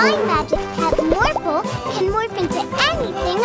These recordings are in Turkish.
my magic pet Morphle can morph into anything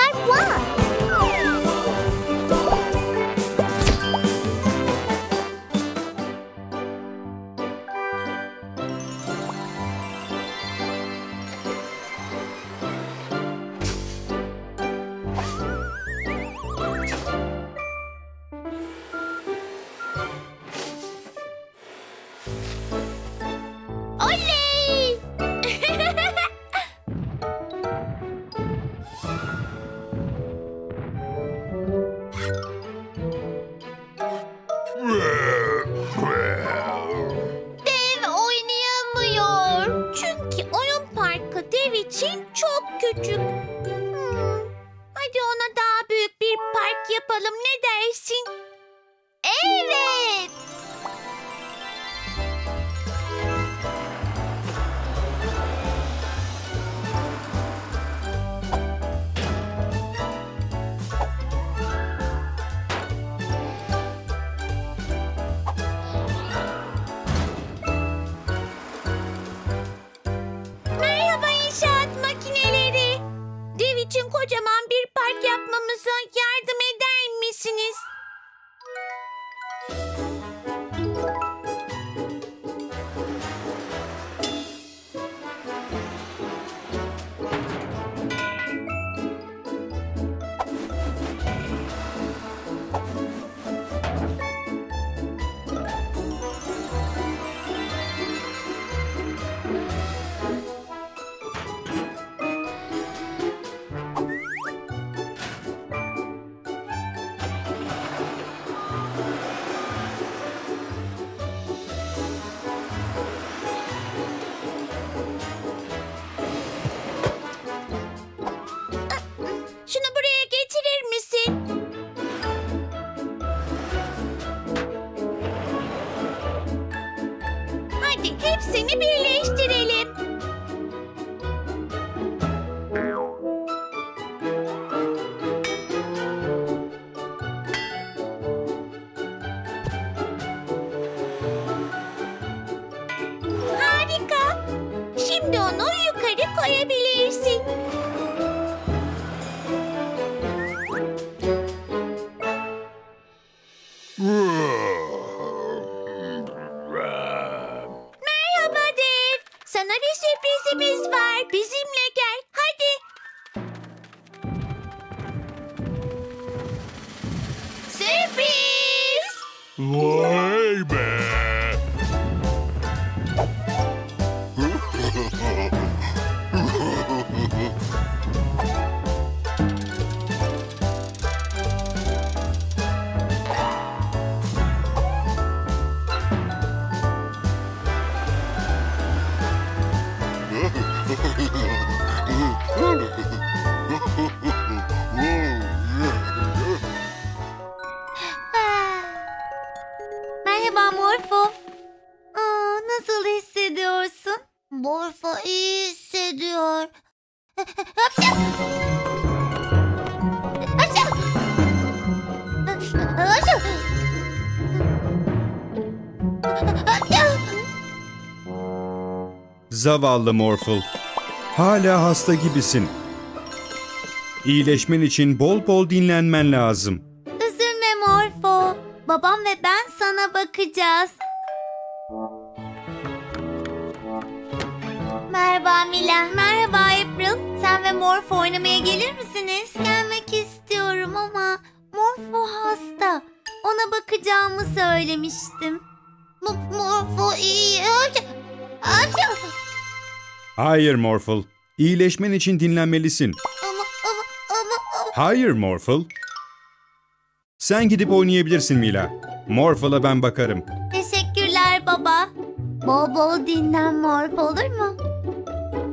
Zavallı Morphle. Hala hasta gibisin. İyileşmen için bol bol dinlenmen lazım. Üzülme Morfo. Babam ve ben sana bakacağız. Merhaba Mila. Merhaba April. Sen ve Morfo oynamaya gelir misiniz? Gelmek istiyorum ama Morfo hasta. Ona bakacağımı söylemiştim. Morfo iyi. Hayır Morphle. İyileşmen için dinlenmelisin. Ama ama ama ama. Hayır Morphle. Sen gidip oynayabilirsin Mila. Morphle'a ben bakarım. Teşekkürler baba. Bol bol dinlen Morfo olur mu?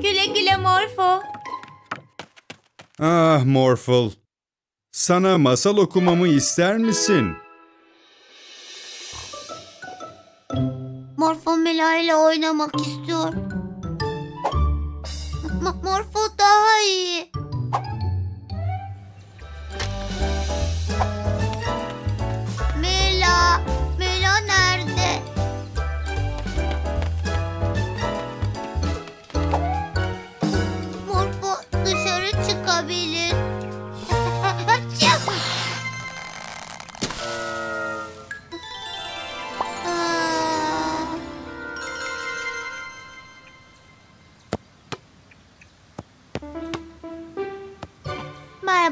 Güle güle Morfo. Ah Morphle. Sana masal okumamı ister misin? Morfo Mila ile oynamak istiyor. morfotaji. Mela, Mela nerede?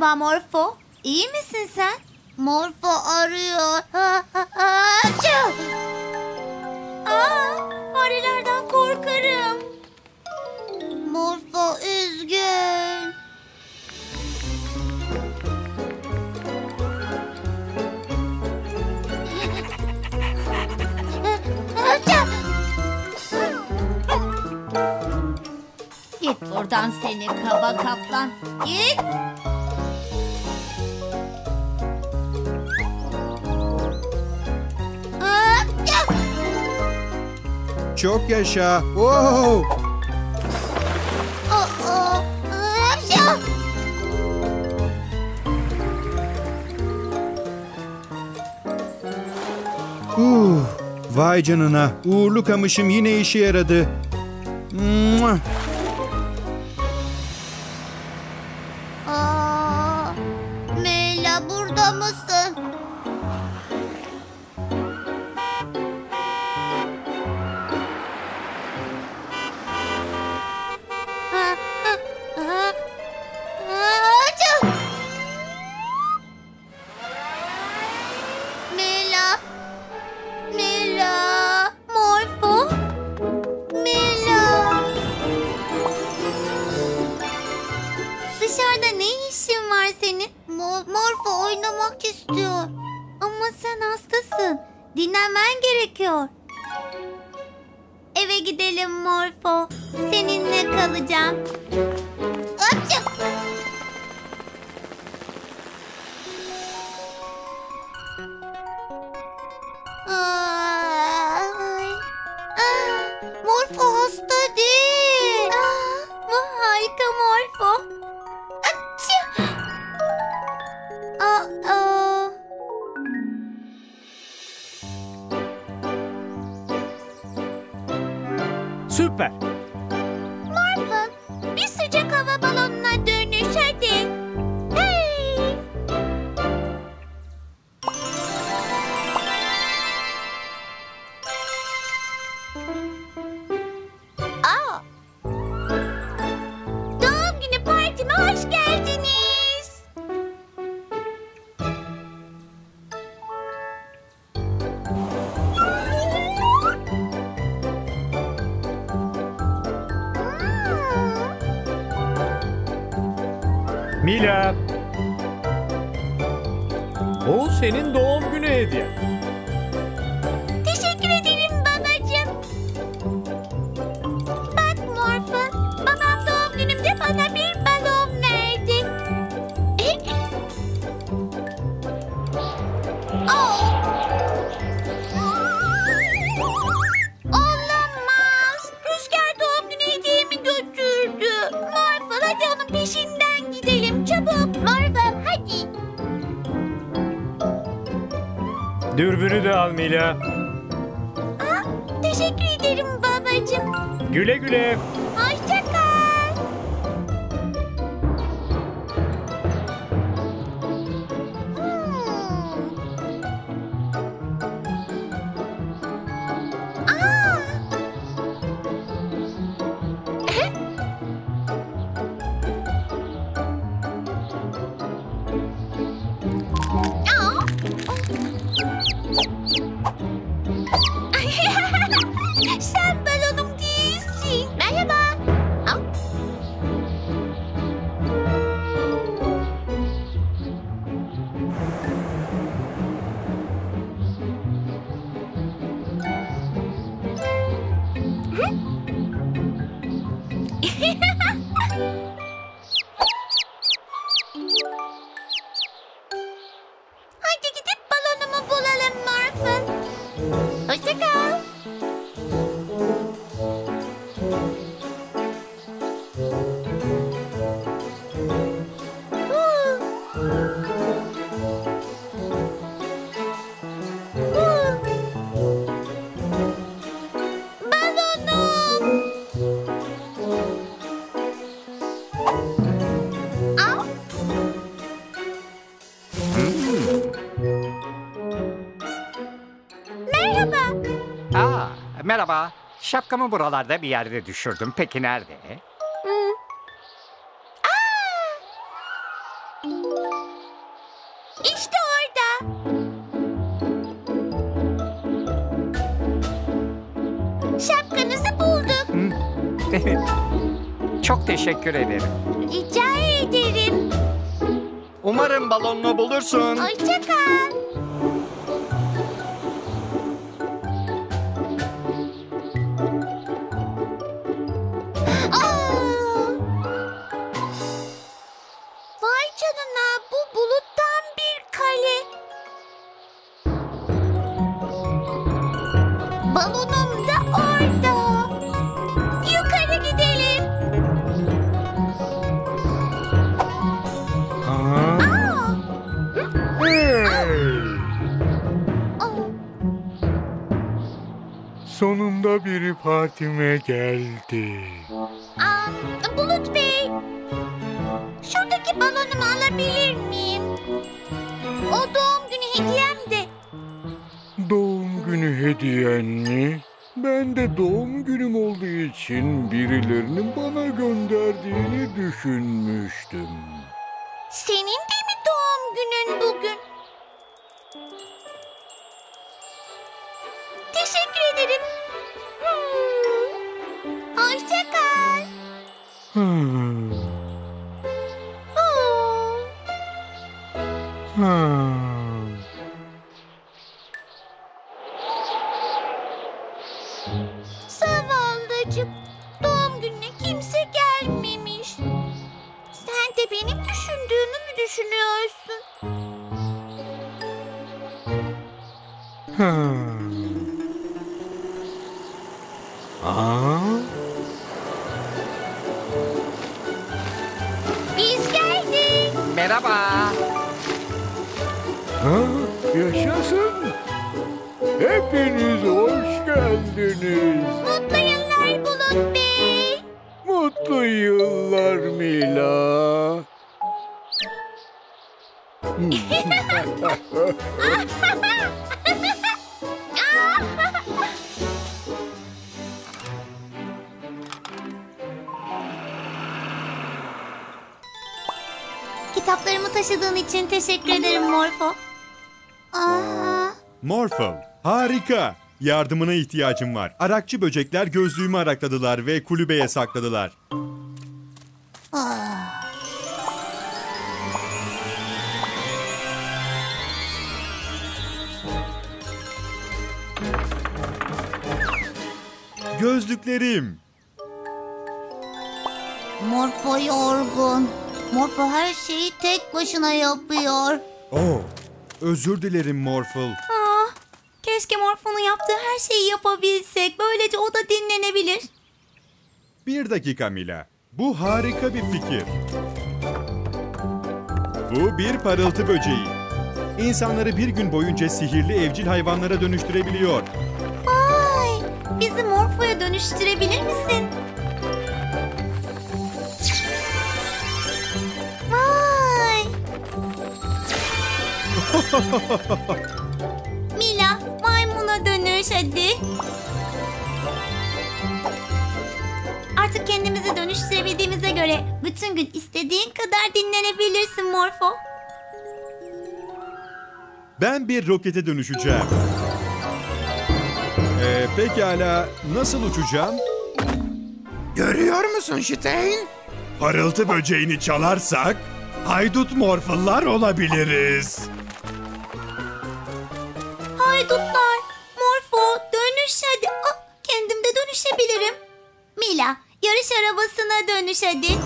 Merhaba Morfo. İyi misin sen? Morfo arıyor. Aa, farelerden korkarım. Morfo üzgün. Git buradan seni kaba kaplan. Git. çok yaşa. Wow! Aa, hapşa! Uh, vay canına. Uğurlu kamışım yine işe yaradı. Mua. Dürbünü de al Mila. Aa, teşekkür ederim babacığım. Güle güle. ayakkabımı buralarda bir yerde düşürdüm. Peki nerede? İşte orada. Şapkanızı bulduk. Çok teşekkür ederim. Rica ederim. Umarım balonunu bulursun. Hoşça kal. Partime geldi. Aa, Bulut Bey. Şuradaki balonumu alabilir miyim? O doğum günü hediyem de. Doğum günü hediyen mi? Ben de doğum günüm olduğu için birilerinin bana gönderdiğini düşünmüştüm. Senin de mi doğum günün bugün? Teşekkür ederim. Hmm. Hoşça kal. Hmm. Oo. Hmm. Zavallıcık. Doğum gününe kimse gelmemiş. Sen de benim düşündüğümü mü düşünüyorsun? Hmm. Aa, Biz geldik. Merhaba. ha, yaşasın. Hepiniz hoş geldiniz. Mutlu yıllar Bulut Bey. Mutlu yıllar Mila. Kitaplarımı taşıdığın için teşekkür ederim Morfo. Aa, Morphle, harika. Yardımına ihtiyacım var. Arakçı böcekler gözlüğümü arakladılar ve kulübeye sakladılar. Gözlüklerim. Morfo yorgun. Morfo her şeyi tek başına yapıyor. Oh, özür dilerim Morphle. Ah, keşke Morfo'nun yaptığı her şeyi yapabilsek. Böylece o da dinlenebilir. Bir dakika Mila. Bu harika bir fikir. Bu bir parıltı böceği. İnsanları bir gün boyunca sihirli evcil hayvanlara dönüştürebiliyor. Vay, bizi Morfo'ya dönüştürebilir misin? Mila, maymuna dönüş hadi. Artık kendimizi dönüştürebildiğimize göre bütün gün istediğin kadar dinlenebilirsin Morfo. Ben bir rokete dönüşeceğim. Ee, pekala nasıl uçacağım? Görüyor musun Stein? Parıltı böceğini çalarsak haydut morfullar olabiliriz. Hadi.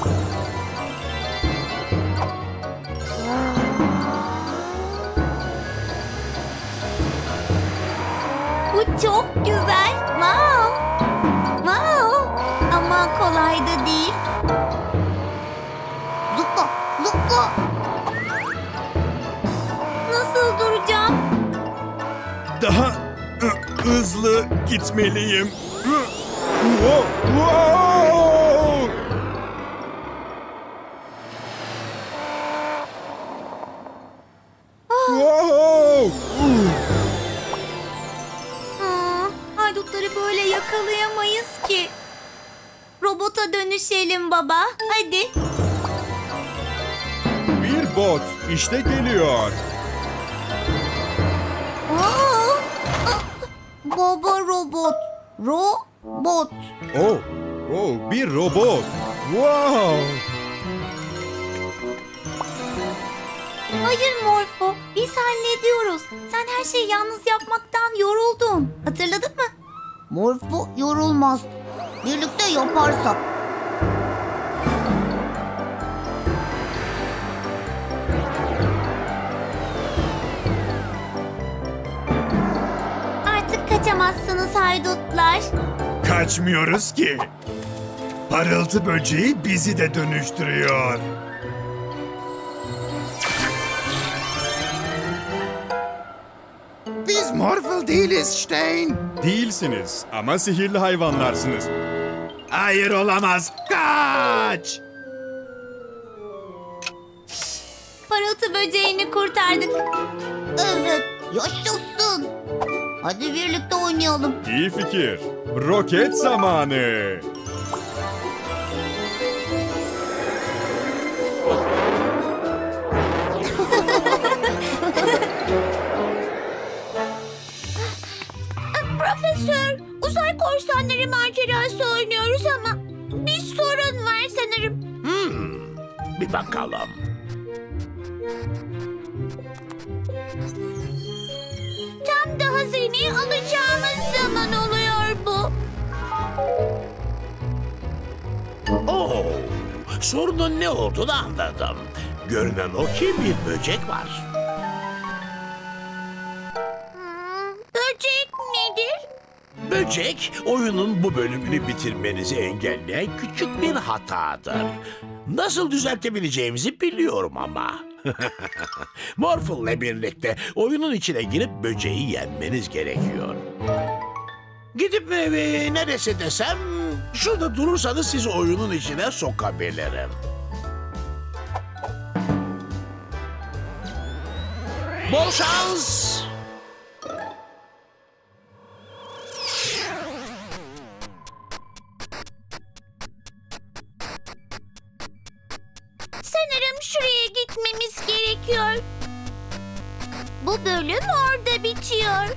Bu çok güzel. Wow. Wow. Ama kolay da değil. Zıpla, zıpla. Nasıl duracağım? Daha hızlı gitmeliyim. İşte geliyor. Aa, baba robot. Ro Bot. Oh, oh bir robot. Wow! Hayır Morfo, biz hallediyoruz. Sen her şeyi yalnız yapmaktan yoruldun. Hatırladın mı? Morfo yorulmaz. Birlikte yaparsak. Kaçmıyoruz ki. Parıltı böceği bizi de dönüştürüyor. Biz Morphle değiliz Stein. Değilsiniz ama sihirli hayvanlarsınız. Hayır olamaz. Kaç! Parıltı böceğini kurtardık. Evet, yaşasın. Hadi birlikte oynayalım. İyi fikir. Roket zamanı. Profesör, uzay korsanları macerası oynuyoruz ama bir sorun var sanırım. Bir bakalım. Hazineyi alacağımız zaman oluyor bu. Oo, sorunun ne olduğunu anladım. Görünen o ki bir böcek var. Hmm, böcek nedir? Böcek, oyunun bu bölümünü bitirmenizi engelleyen küçük bir hatadır. Nasıl düzeltebileceğimizi biliyorum ama. Morphle birlikte oyunun içine girip böceği yenmeniz gerekiyor. Gidip evi neresi desem, şurada durursanız sizi oyunun içine sokabilirim. Bol şans! Gerekiyor. Bu bölüm orada bitiyor.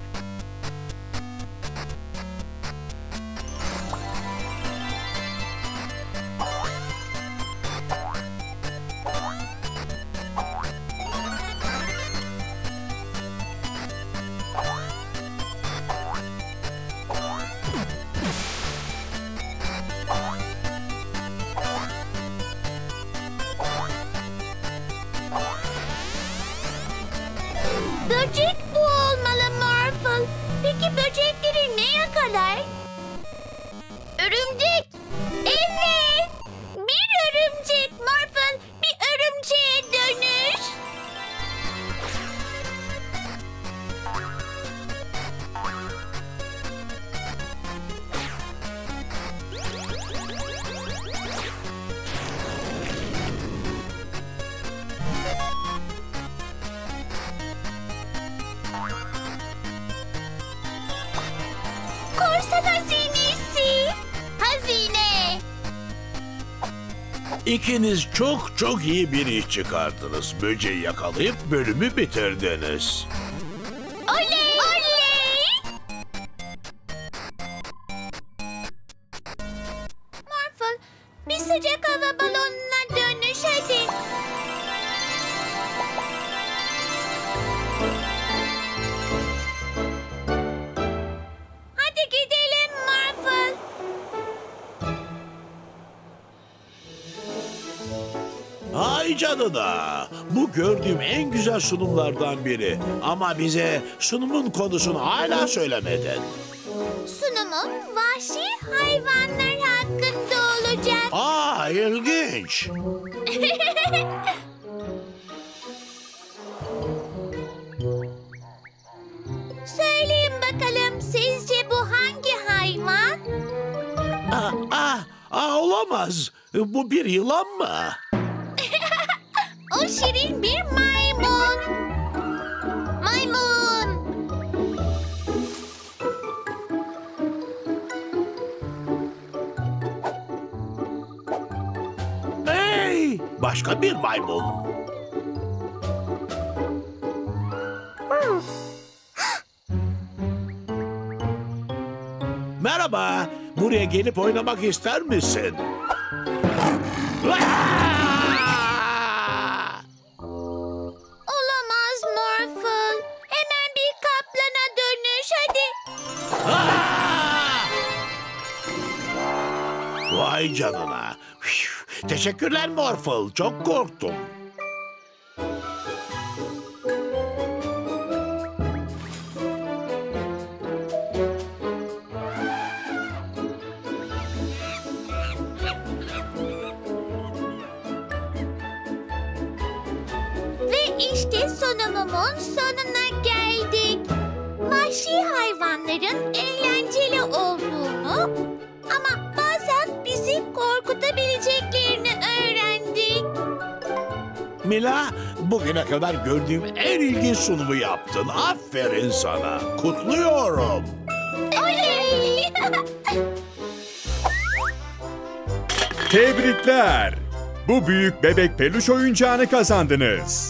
İkiniz çok çok iyi bir iş çıkardınız. Böceği yakalayıp bölümü bitirdiniz. Gördüğüm en güzel sunumlardan biri. Ama bize sunumun konusunu hala söylemedin. Sunumum vahşi hayvanlar hakkında olacak. Aa ilginç. Söyleyin bakalım sizce bu hangi hayvan? Aa, aa, aa, olamaz. Bu bir yılan mı? o şirin bir maymun. Maymun. Hey! Başka bir maymun. Merhaba. Buraya gelip oynamak ister misin? Ah! Canına. Teşekkürler Morphle. Çok korktum. bugüne kadar gördüğüm en ilginç sunumu yaptın. Aferin sana. Kutluyorum. Tebrikler. Bu büyük bebek peluş oyuncağını kazandınız.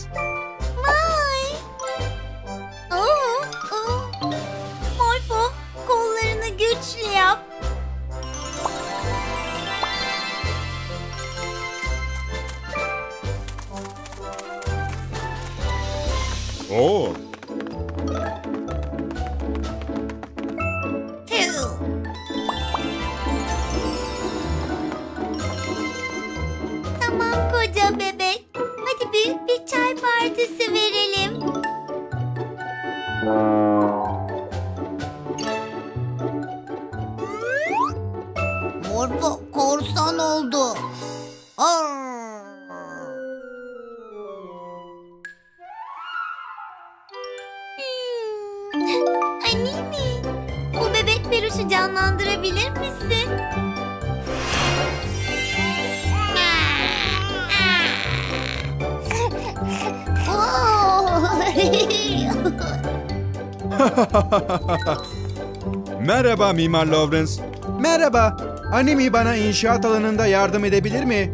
Merhaba Mimar Lawrence. Merhaba. Annemi bana inşaat alanında yardım edebilir mi?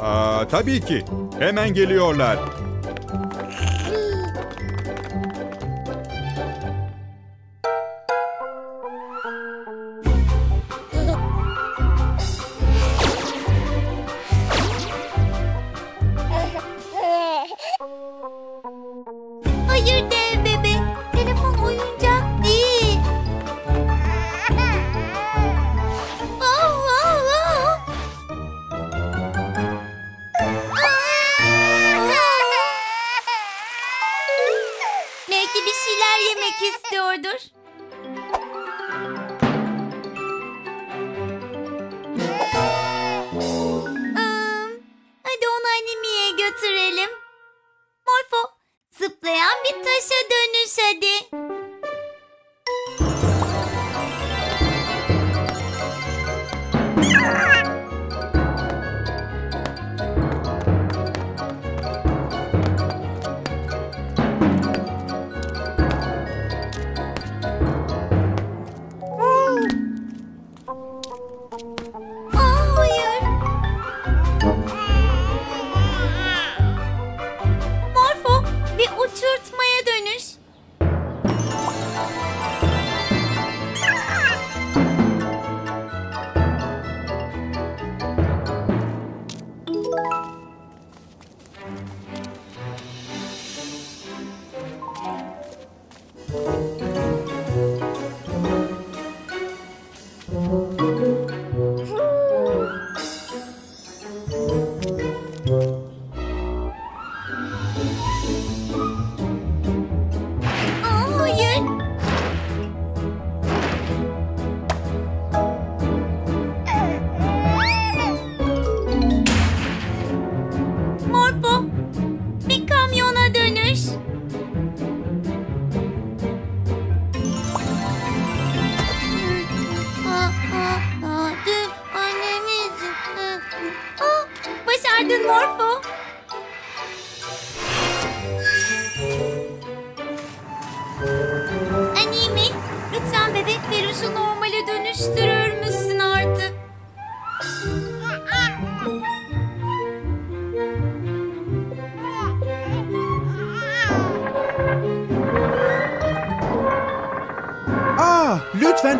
Aa, tabii ki. Hemen geliyorlar.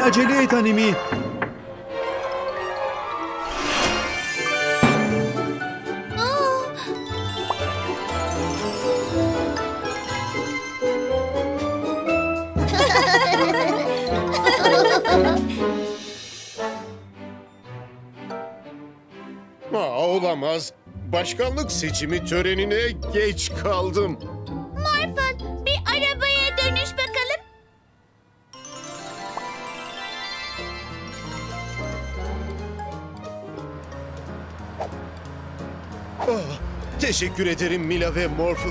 Acele et Animi. Aa, olamaz. Başkanlık seçimi törenine geç kaldım. Teşekkür ederim Mila ve Morphle.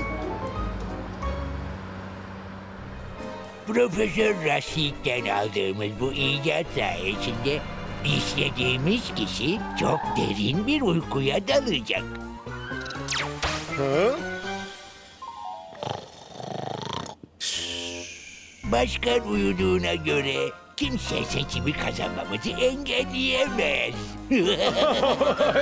Profesör Rashid'den aldığımız bu icat sayesinde istediğimiz kişi çok derin bir uykuya dalacak. Ha? Başkan uyuduğuna göre kimse seçimi kazanmamızı engelleyemez. Olamaz.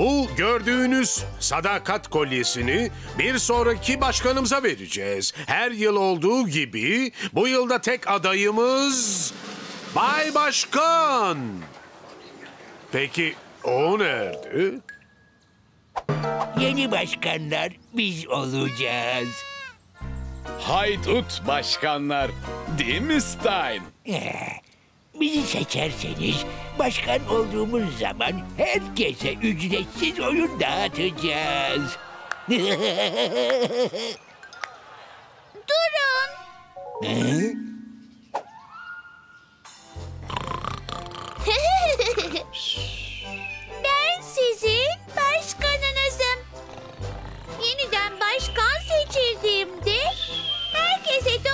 Bu gördüğünüz sadakat kolyesini bir sonraki başkanımıza vereceğiz. Her yıl olduğu gibi bu yılda tek adayımız Bay Başkan. Peki o nerede? Yeni başkanlar biz olacağız. Haydut başkanlar. Değil mi Stein? Bizi seçerseniz başkan olduğumuz zaman herkese ücretsiz oyun dağıtacağız. Durun. Hı? ben sizin başkanınızım. Yeniden başkan seçildiğimde herkese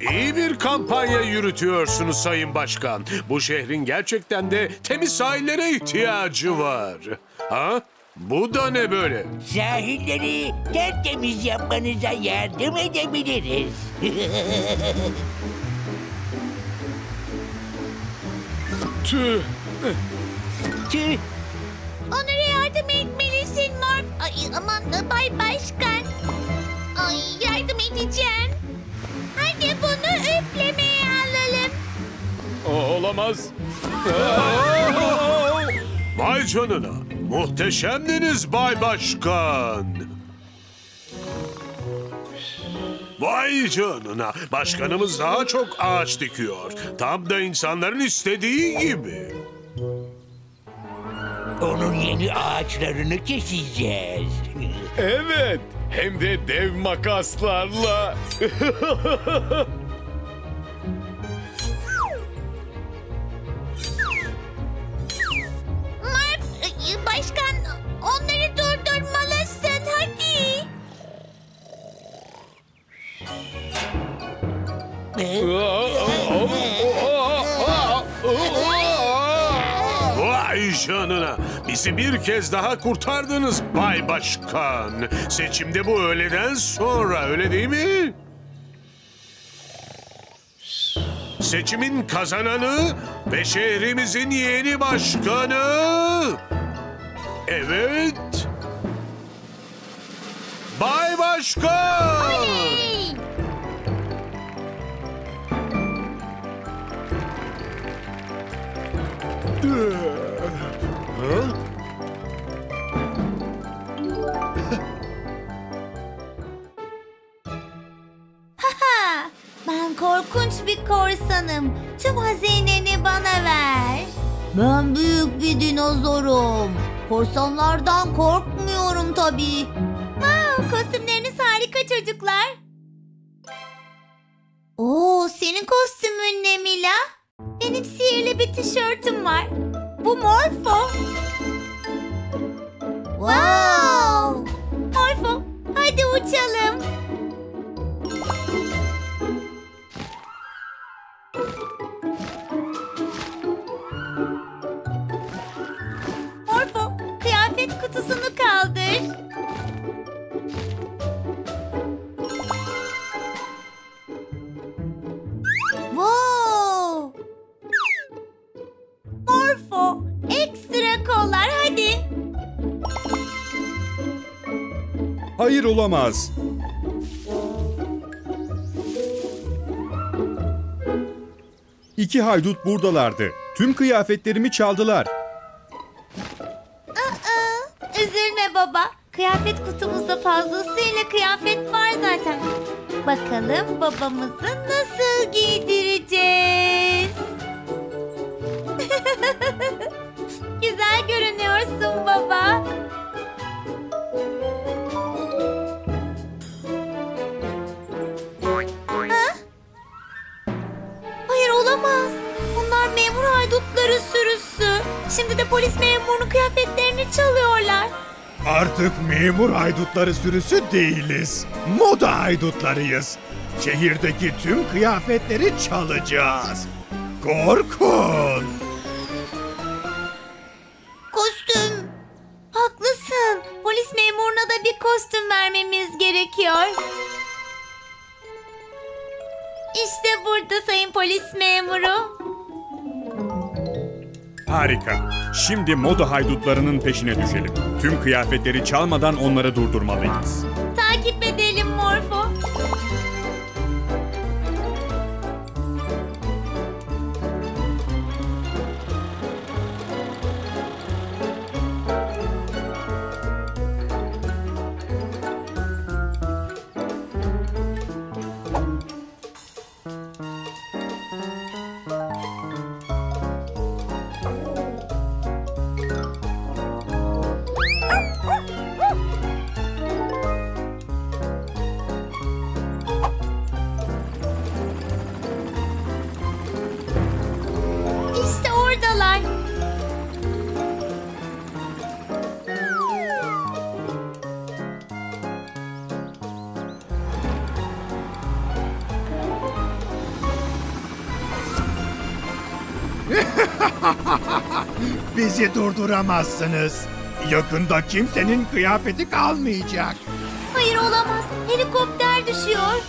iyi bir kampanya yürütüyorsunuz Sayın Başkan. Bu şehrin gerçekten de temiz sahillere ihtiyacı var. Ha? Bu da ne böyle? Sahilleri tertemiz yapmanıza yardım edebiliriz. Tüh. Tüh, Onlara yardım etmelisin Morf. Ay aman da Bay Başkan. Ay yardım edeceğim. Hadi bunu üflemeye alalım. O- Olamaz. Vay canına. Muhteşemdiniz Bay Başkan. Vay canına. Başkanımız daha çok ağaç dikiyor. Tam da insanların istediği gibi. onun yeni ağaçlarını keseceğiz. Evet. Hem de dev makaslarla. Ay, başkan onları durdurmalısın hadi. Vay canına. Bizi bir kez daha kurtardınız Bay Başkan. Seçimde bu öğleden sonra öyle değil mi? Seçimin kazananı ve şehrimizin yeni başkanı. Evet. Bay Başkan. Hey! Ben korkunç bir korsanım. Tüm hazineni bana ver. Ben büyük bir dinozorum. Korsanlardan korkmuyorum tabii. Wow, kostümleriniz harika çocuklar. Oo, senin kostümün ne Mila? Benim sihirli bir tişörtüm var. Bu Morpho. Wow! Morpho, Hadi uçalım. Kutusunu kaldır. Wow! Morfo, ekstra kollar hadi. Hayır olamaz. İki haydut buradalardı. Tüm kıyafetlerimi çaldılar. Baba. Kıyafet kutumuzda fazlasıyla kıyafet var zaten. Bakalım babamızı nasıl giydireceğiz? Güzel görünüyorsun baba. Ha? Hayır olamaz. Bunlar memur haydutları sürüsü. Şimdi de polis memurunun kıyafetlerini çalıyorlar. Artık memur haydutları sürüsü değiliz. Moda haydutlarıyız. Şehirdeki tüm kıyafetleri çalacağız. Korkun. Kostüm. Haklısın. Polis memuruna da bir kostüm vermemiz gerekiyor. İşte burada sayın polis memuru. Harika. Şimdi moda haydutlarının peşine düşelim. Tüm kıyafetleri çalmadan onları durdurmalıyız. Takip edelim Morfo. Bizi durduramazsınız. Yakında kimsenin kıyafeti kalmayacak. Hayır olamaz. Helikopter düşüyor.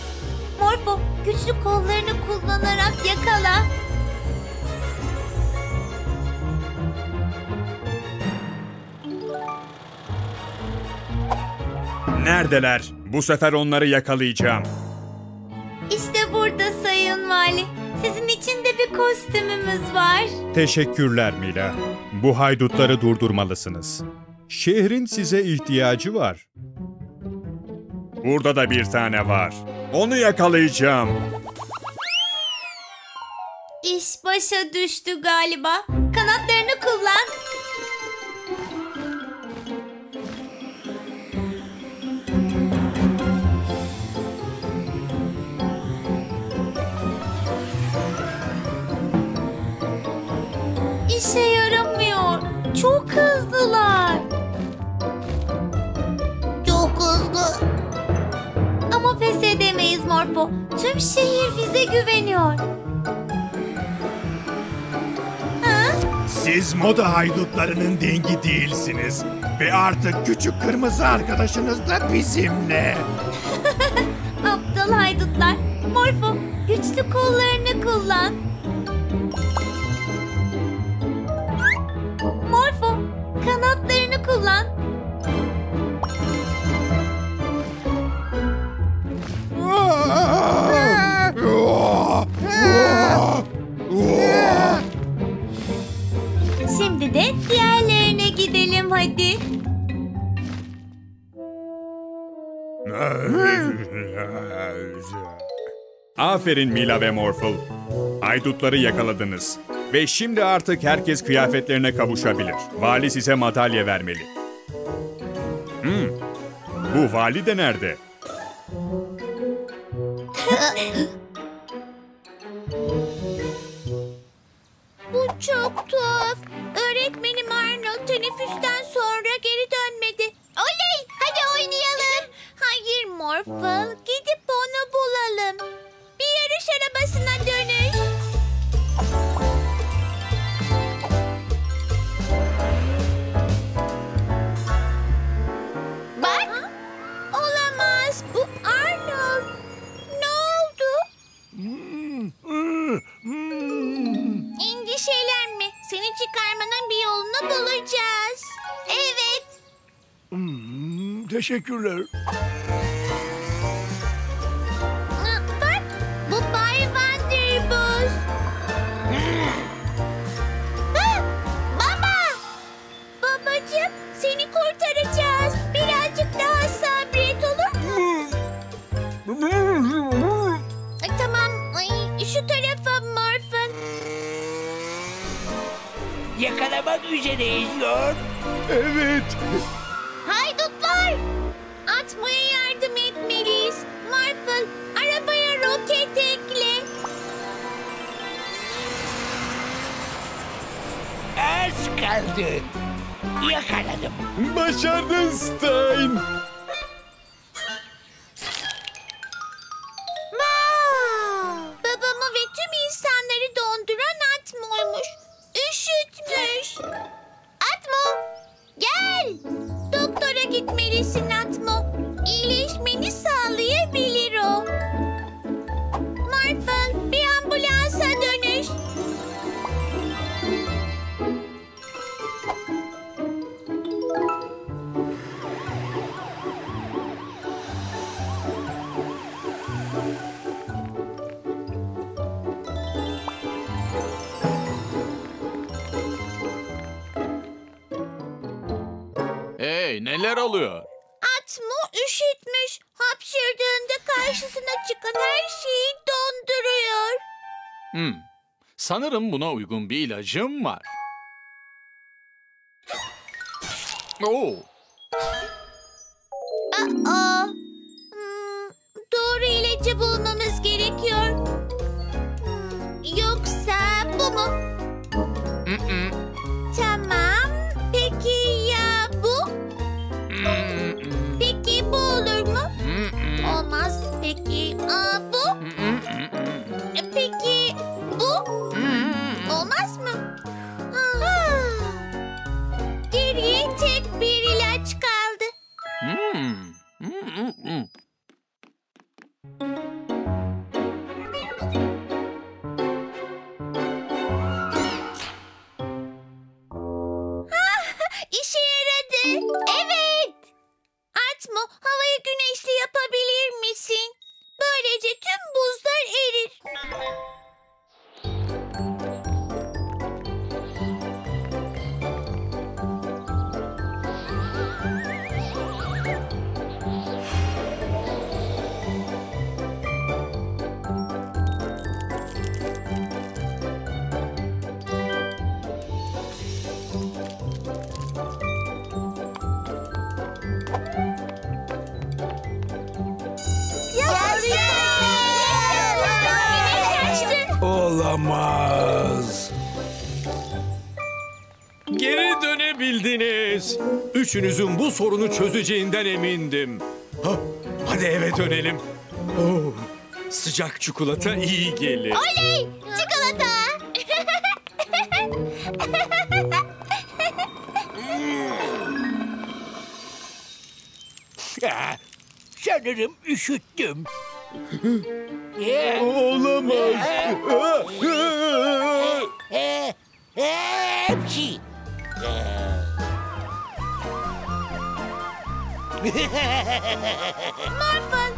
Morfo güçlü kollarını kullanarak yakala. Neredeler? Bu sefer onları yakalayacağım. İşte burada sayın vali. Sizin için de bir kostümümüz var. Teşekkürler Mila. Bu haydutları durdurmalısınız. Şehrin size ihtiyacı var. Burada da bir tane var. Onu yakalayacağım. İş başa düştü galiba. Kanatlarını kullan. Tüm şehir bize güveniyor. Ha? Siz moda haydutlarının dengi değilsiniz. Ve artık küçük kırmızı arkadaşınız da bizimle. Aptal haydutlar. Morfo, güçlü kollarını kullan. Morfo, kanatlarını kullan. Aferin Mila ve Morphle. Haydutları yakaladınız. Ve şimdi artık herkes kıyafetlerine kavuşabilir. Vali size madalya vermeli. Hmm. Bu vali de nerede? Bu çok tuhaf. Öğretmenim Arnold teneffüsten sonra geri dönmedi. Oley! Hadi oynayalım. Hayır yarış arabasına dönün. Bak. Olamaz. Bu Arnold. Ne oldu? Endişelenme. Seni çıkarmanın bir yolunu bulacağız. Evet. Hmm, teşekkürler. Baba. Babacığım seni kurtaracağız. Birazcık daha sabret olur mu? Ay, tamam. Ay, şu tarafa Morphin. Yakalamak üzereyiz Lord. Evet. Haydutlar! Atmaya yardım etmeliyiz. Marple, arabaya roket ekle. Az kaldı. Yakaladım. Başardın Stein. Babamı ve tüm insanları donduran Atmo'ymuş. Üşütmüş. Atmo, gel. Doktora gitmelisin Atmo. İyileşmeni sağlayabilir Neler oluyor? Atmo üşütmüş. Hapşırdığında karşısına çıkan her şeyi donduruyor. Hmm. Sanırım buna uygun bir ilacım var. Oo. Aa, hmm, doğru ilacı bulmamız gerekiyor. Hmm, yoksa bu mu? Mm-mm. Mm-mm. İşe Olamaz. Geri dönebildiniz. Üçünüzün bu sorunu çözeceğinden emindim. Ha, hadi eve dönelim. Oh, sıcak çikolata iyi gelir. Oley! Çikolata! Ah, sanırım üşüttüm. Olamaz. Hepsi. Marfan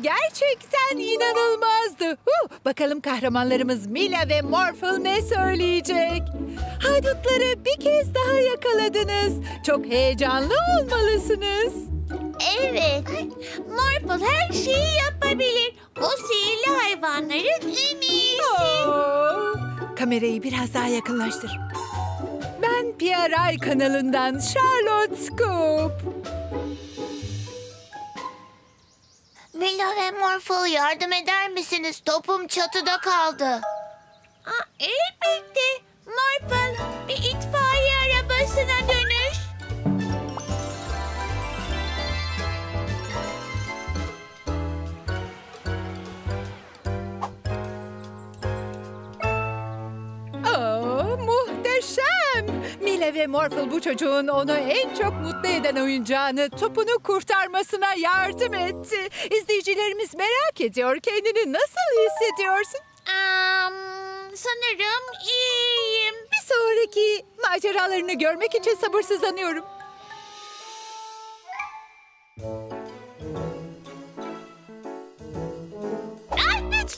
Gerçekten inanılmazdı. Huh, bakalım kahramanlarımız Mila ve Morphle ne söyleyecek? Haydutları bir kez daha yakaladınız. Çok heyecanlı olmalısınız. Evet. Marple her şeyi yapabilir. O sihirli hayvanların en iyisi. Oo, kamerayı biraz daha yakınlaştır. Ben PRI kanalından Charlotte Scoop. Mila ve Morphle yardım eder misiniz? Topum çatıda kaldı. Aa, elbette. Morphle bir itfaiye arabasına dönüş. Oo, muhteşem. Mila ve Morphle bu çocuğun onu en çok mutlu eden oyuncağını topunu kurtarmasına yardım etti. İzleyicilerimiz merak ediyor. Kendini nasıl hissediyorsun? Am, sanırım iyiyim. Bir sonraki maceralarını görmek için sabırsızlanıyorum.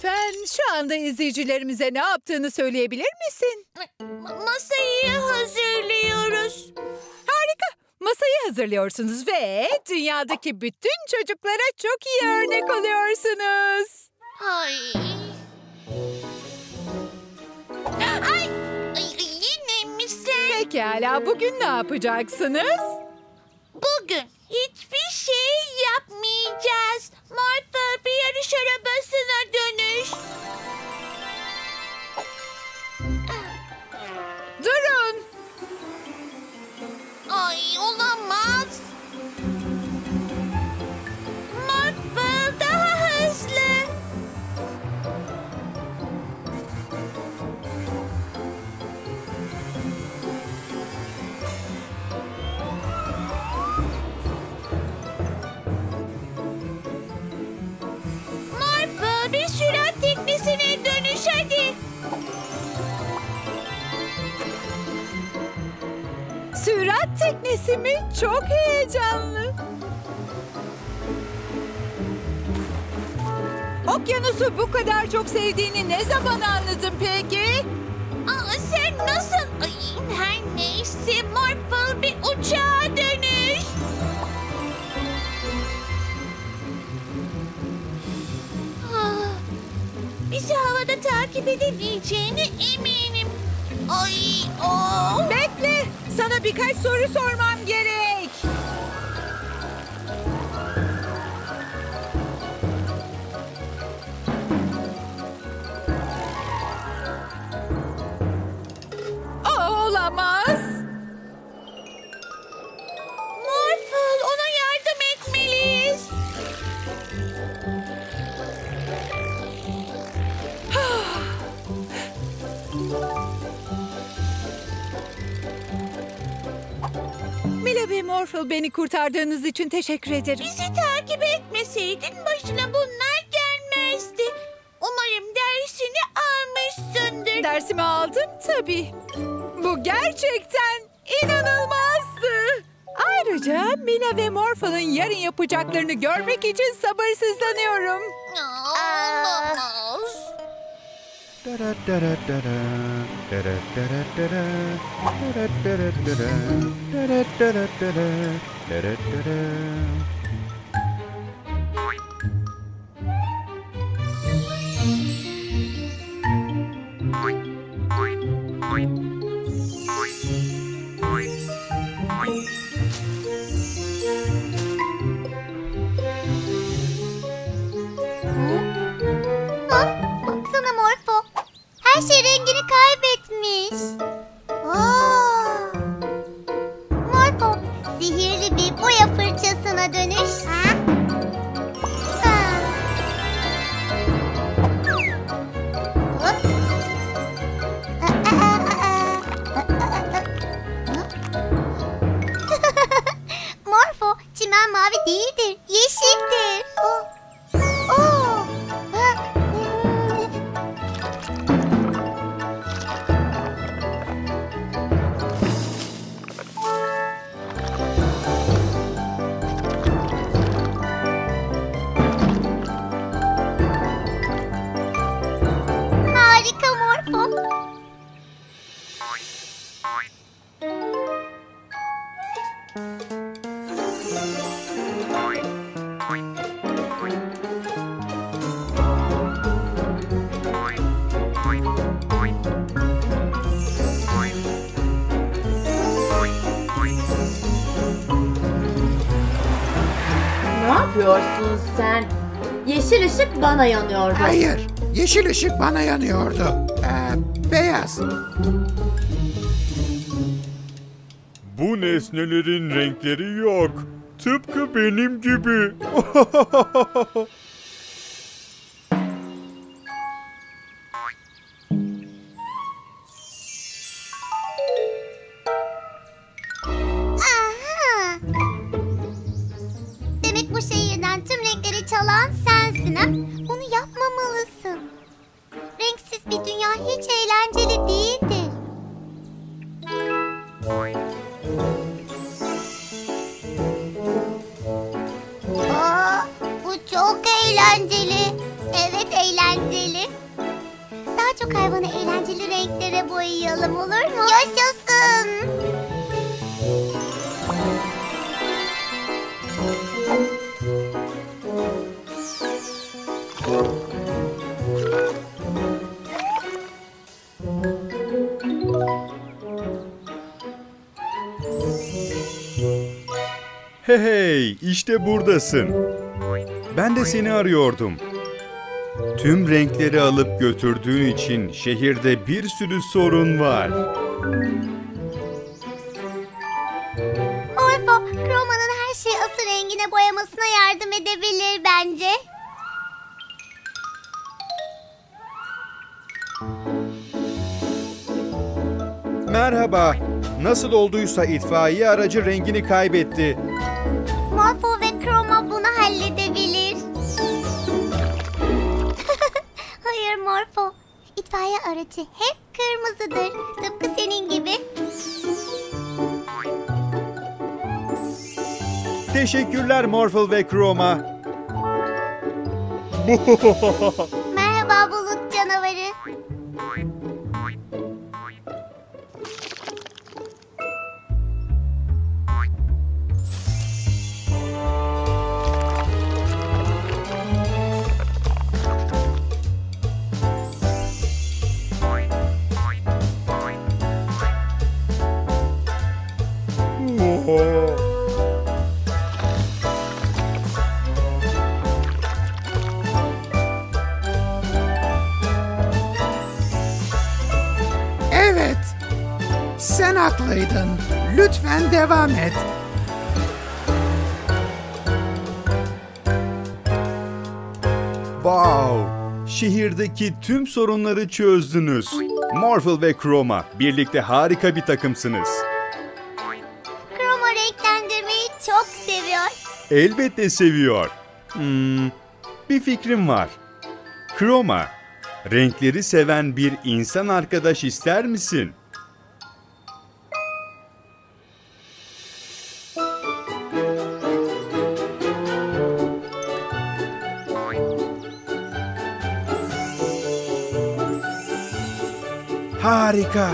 Lütfen şu anda izleyicilerimize ne yaptığını söyleyebilir misin? Ma- masayı hazırlıyoruz. Harika. Masayı hazırlıyorsunuz ve dünyadaki bütün çocuklara çok iyi örnek oluyorsunuz. Ay. Ay, ay, yine mi sen? Pekala bugün ne yapacaksınız? Bugün hiçbir şey yapmayacağız. Morphle bir yarış arabasına dönüş. Durun. Ay hadi. Sürat teknesi mi? Çok heyecanlı. Okyanusu bu kadar çok sevdiğini ne zaman anladın peki? Aa, sen nasıl? Ay, her neyse Morphle takip edemeyeceğine eminim. Ay, oh. Bekle. Sana birkaç soru sormam gerek. Morphle beni kurtardığınız için teşekkür ederim. Bizi takip etmeseydin başına bunlar gelmezdi. Umarım dersini almışsındır. Dersimi aldım tabii. Bu gerçekten inanılmazdı. Ayrıca Mila ve Morphe'ın yarın yapacaklarını görmek için sabırsızlanıyorum. Olamaz. Baksana Morfo. Her şey rengini kaybetmiş. Aa! Sihirli bir boya fırçasına dönüş. Ha? Morfo, çimen mavi değildir, yeşildir. Oh. Yapıyorsun sen? Yeşil ışık bana yanıyordu. Hayır, yeşil ışık bana yanıyordu. Ee, beyaz. Bu nesnelerin renkleri yok. Tıpkı benim gibi. hey, işte buradasın. Ben de seni arıyordum. Tüm renkleri alıp götürdüğün için şehirde bir sürü sorun var. Orfo, Chroma'nın her şeyi asıl rengine boyamasına yardım edebilir bence. Merhaba. Nasıl olduysa itfaiye aracı rengini kaybetti. Aracı hep kırmızıdır. Tıpkı senin gibi. Teşekkürler Morphle ve Chroma. haklıydın. Lütfen devam et. Wow! Şehirdeki tüm sorunları çözdünüz. Morphle ve Chroma birlikte harika bir takımsınız. Chroma renklendirmeyi çok seviyor. Elbette seviyor. Hmm, bir fikrim var. Chroma, renkleri seven bir insan arkadaş ister misin? Harika.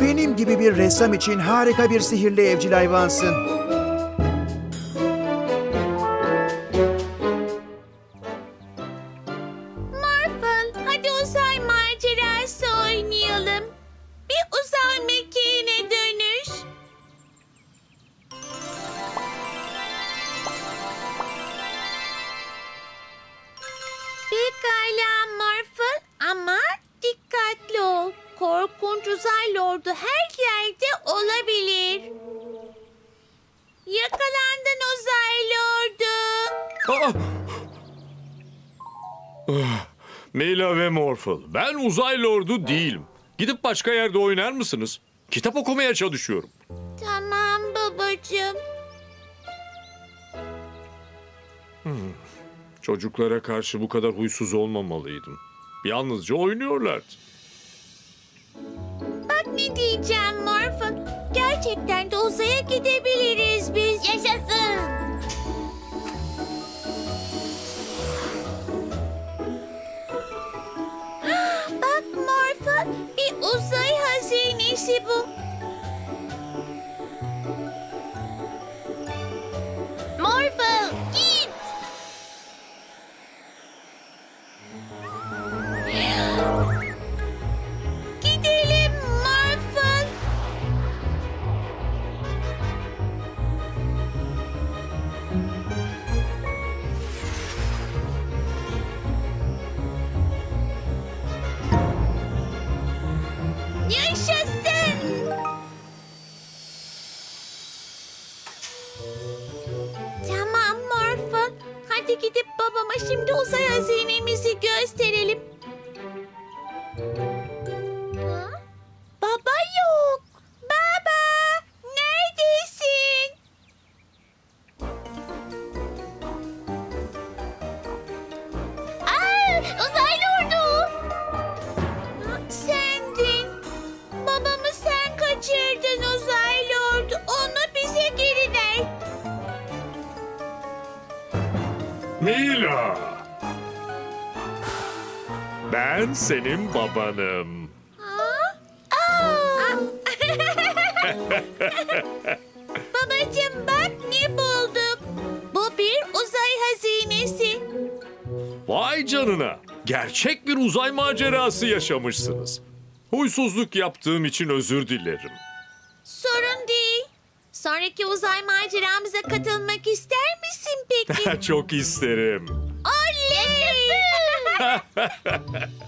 Benim gibi bir ressam için harika bir sihirli evcil hayvansın. Morphle, ben uzay lordu değilim. Gidip başka yerde oynar mısınız? Kitap okumaya çalışıyorum. Tamam babacığım. Çocuklara karşı bu kadar huysuz olmamalıydım. Yalnızca oynuyorlardı. Bak ne diyeceğim Morphin. Gerçekten de uzaya gidebiliriz biz. Yaşasın. Bir uzay hazinesi bu. Morphin uzay hazinemizi gösterelim. Senin babanım. Babacım bak ne bulduk. Bu bir uzay hazinesi. Vay canına. Gerçek bir uzay macerası yaşamışsınız. Huysuzluk yaptığım için özür dilerim. Sorun değil. Sonraki uzay maceramıza katılmak ister misin peki? Çok isterim. Oley!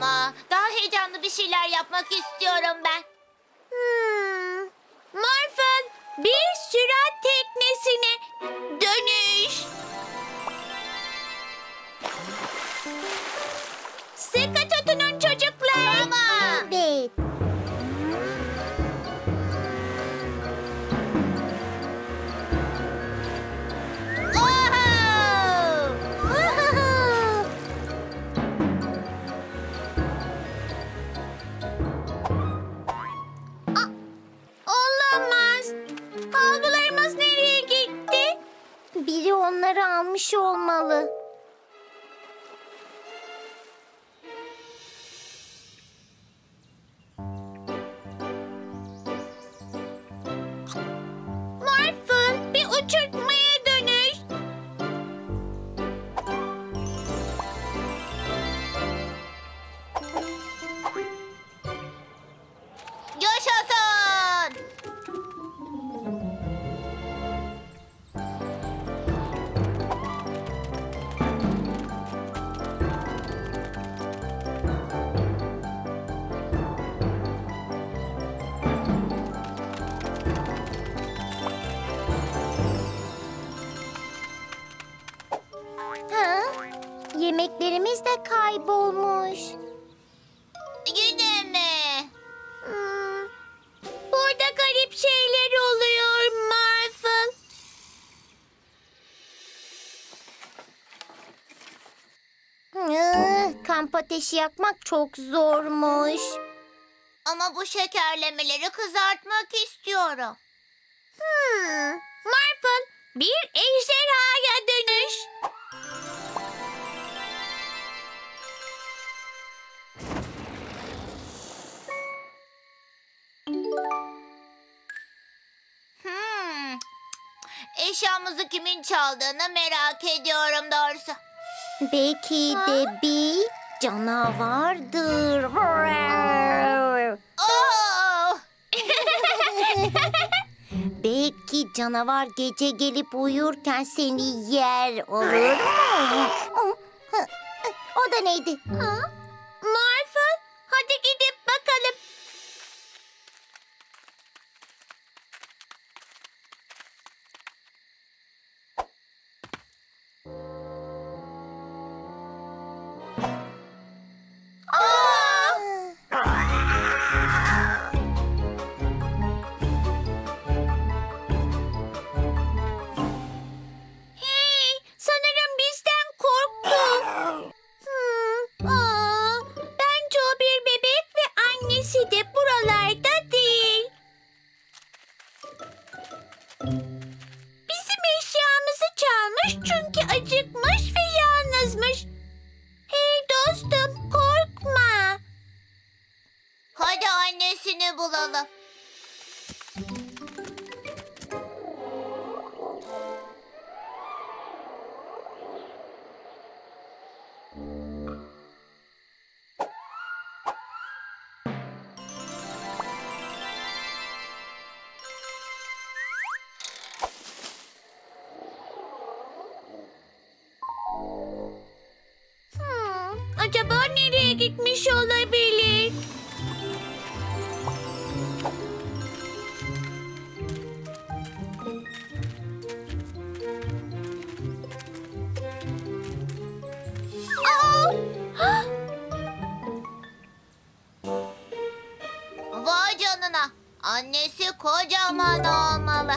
ama daha heyecanlı bir şeyler yapmak istiyorum ben. Hmm. Marfan, bir Biri onları almış olmalı. Ateşi yakmak çok zormuş. Ama bu şekerlemeleri kızartmak istiyorum. Hmm. Marvel, bir ejderhaya dönüş. Hmm. Eşyamızı kimin çaldığını merak ediyorum doğrusu. Belki de bir canavardır. Belki canavar gece gelip uyurken seni yer olur mu? O da neydi? Marfa, canına. Annesi kocaman olmalı.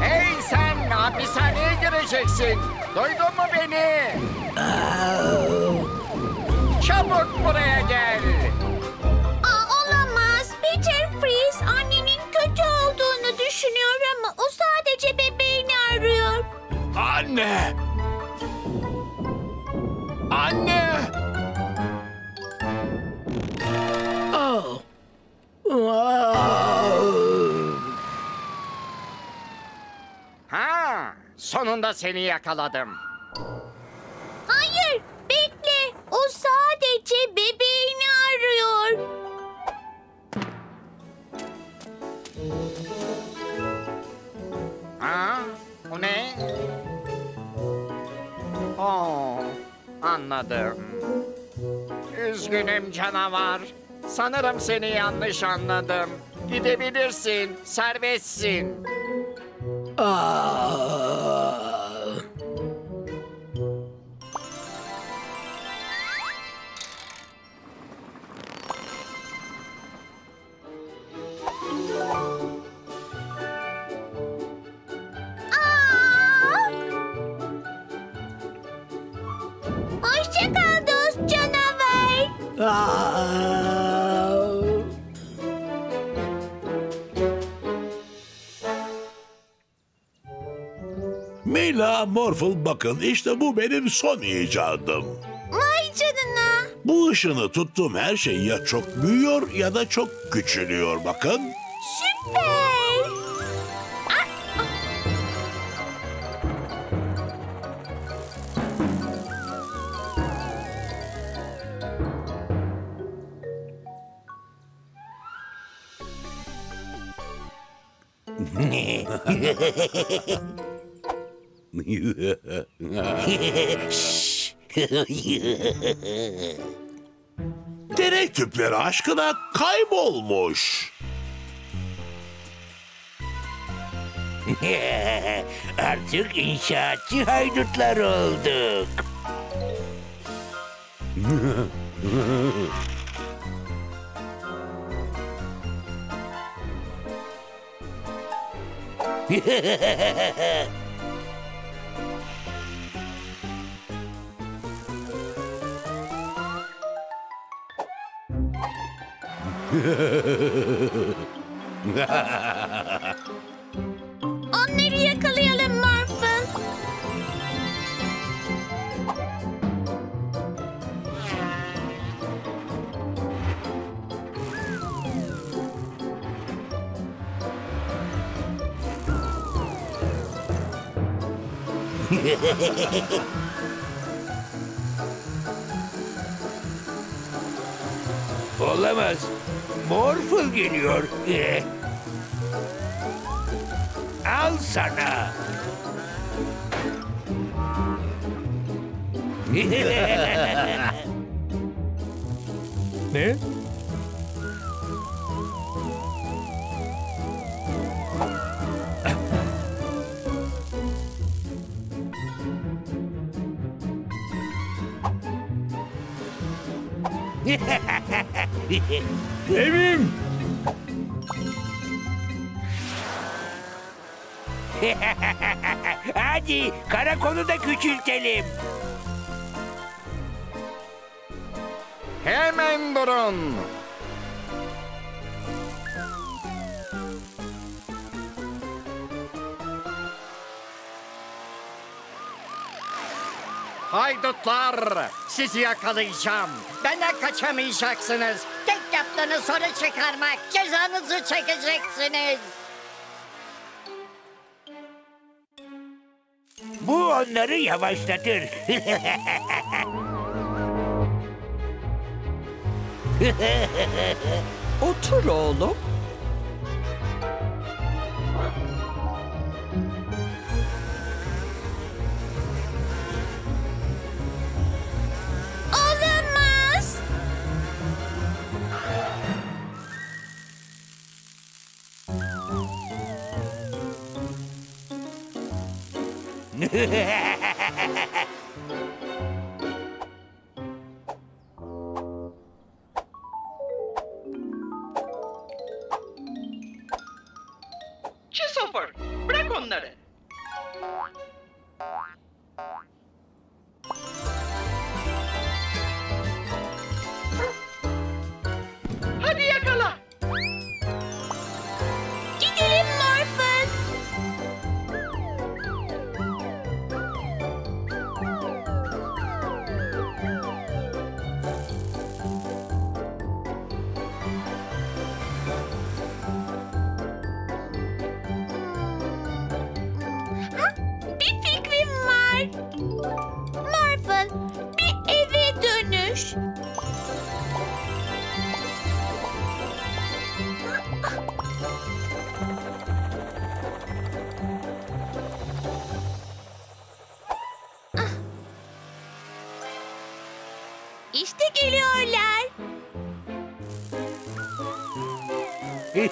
Hey sen hapishaneye gireceksin. Duydun mu beni? Çabuk buraya gel. Aa, olamaz. Peter Freeze annenin kötü olduğunu düşünüyor ama o sadece bebeğini arıyor. Anne! Anne! Ha, sonunda seni yakaladım. Hayır, bekle. O sadece bebeğini arıyor. Ha, bu ne? Oo, anladım. Üzgünüm canavar. Sanırım seni yanlış anladım. Gidebilirsin, serbestsin. Aa! Mila Morphle bakın işte bu benim son icadım. Vay canına. Bu ışını tuttuğum her şey ya çok büyüyor ya da çok küçülüyor bakın. Süper. Deney tüpleri aşkına kaybolmuş. Artık inşaatçı haydutlar olduk. Onları yakalayalım Morphle. Olamaz. Morphle geliyor. Eh. Al sana. Ne? Evim! Hadi karakolu da küçültelim. Hemen durun. Haydutlar, sizi yakalayacağım. Benden kaçamayacaksınız. Yaptığınız soru çıkarmak. Cezanızı çekeceksiniz. Bu onları yavaşlatır. Otur oğlum.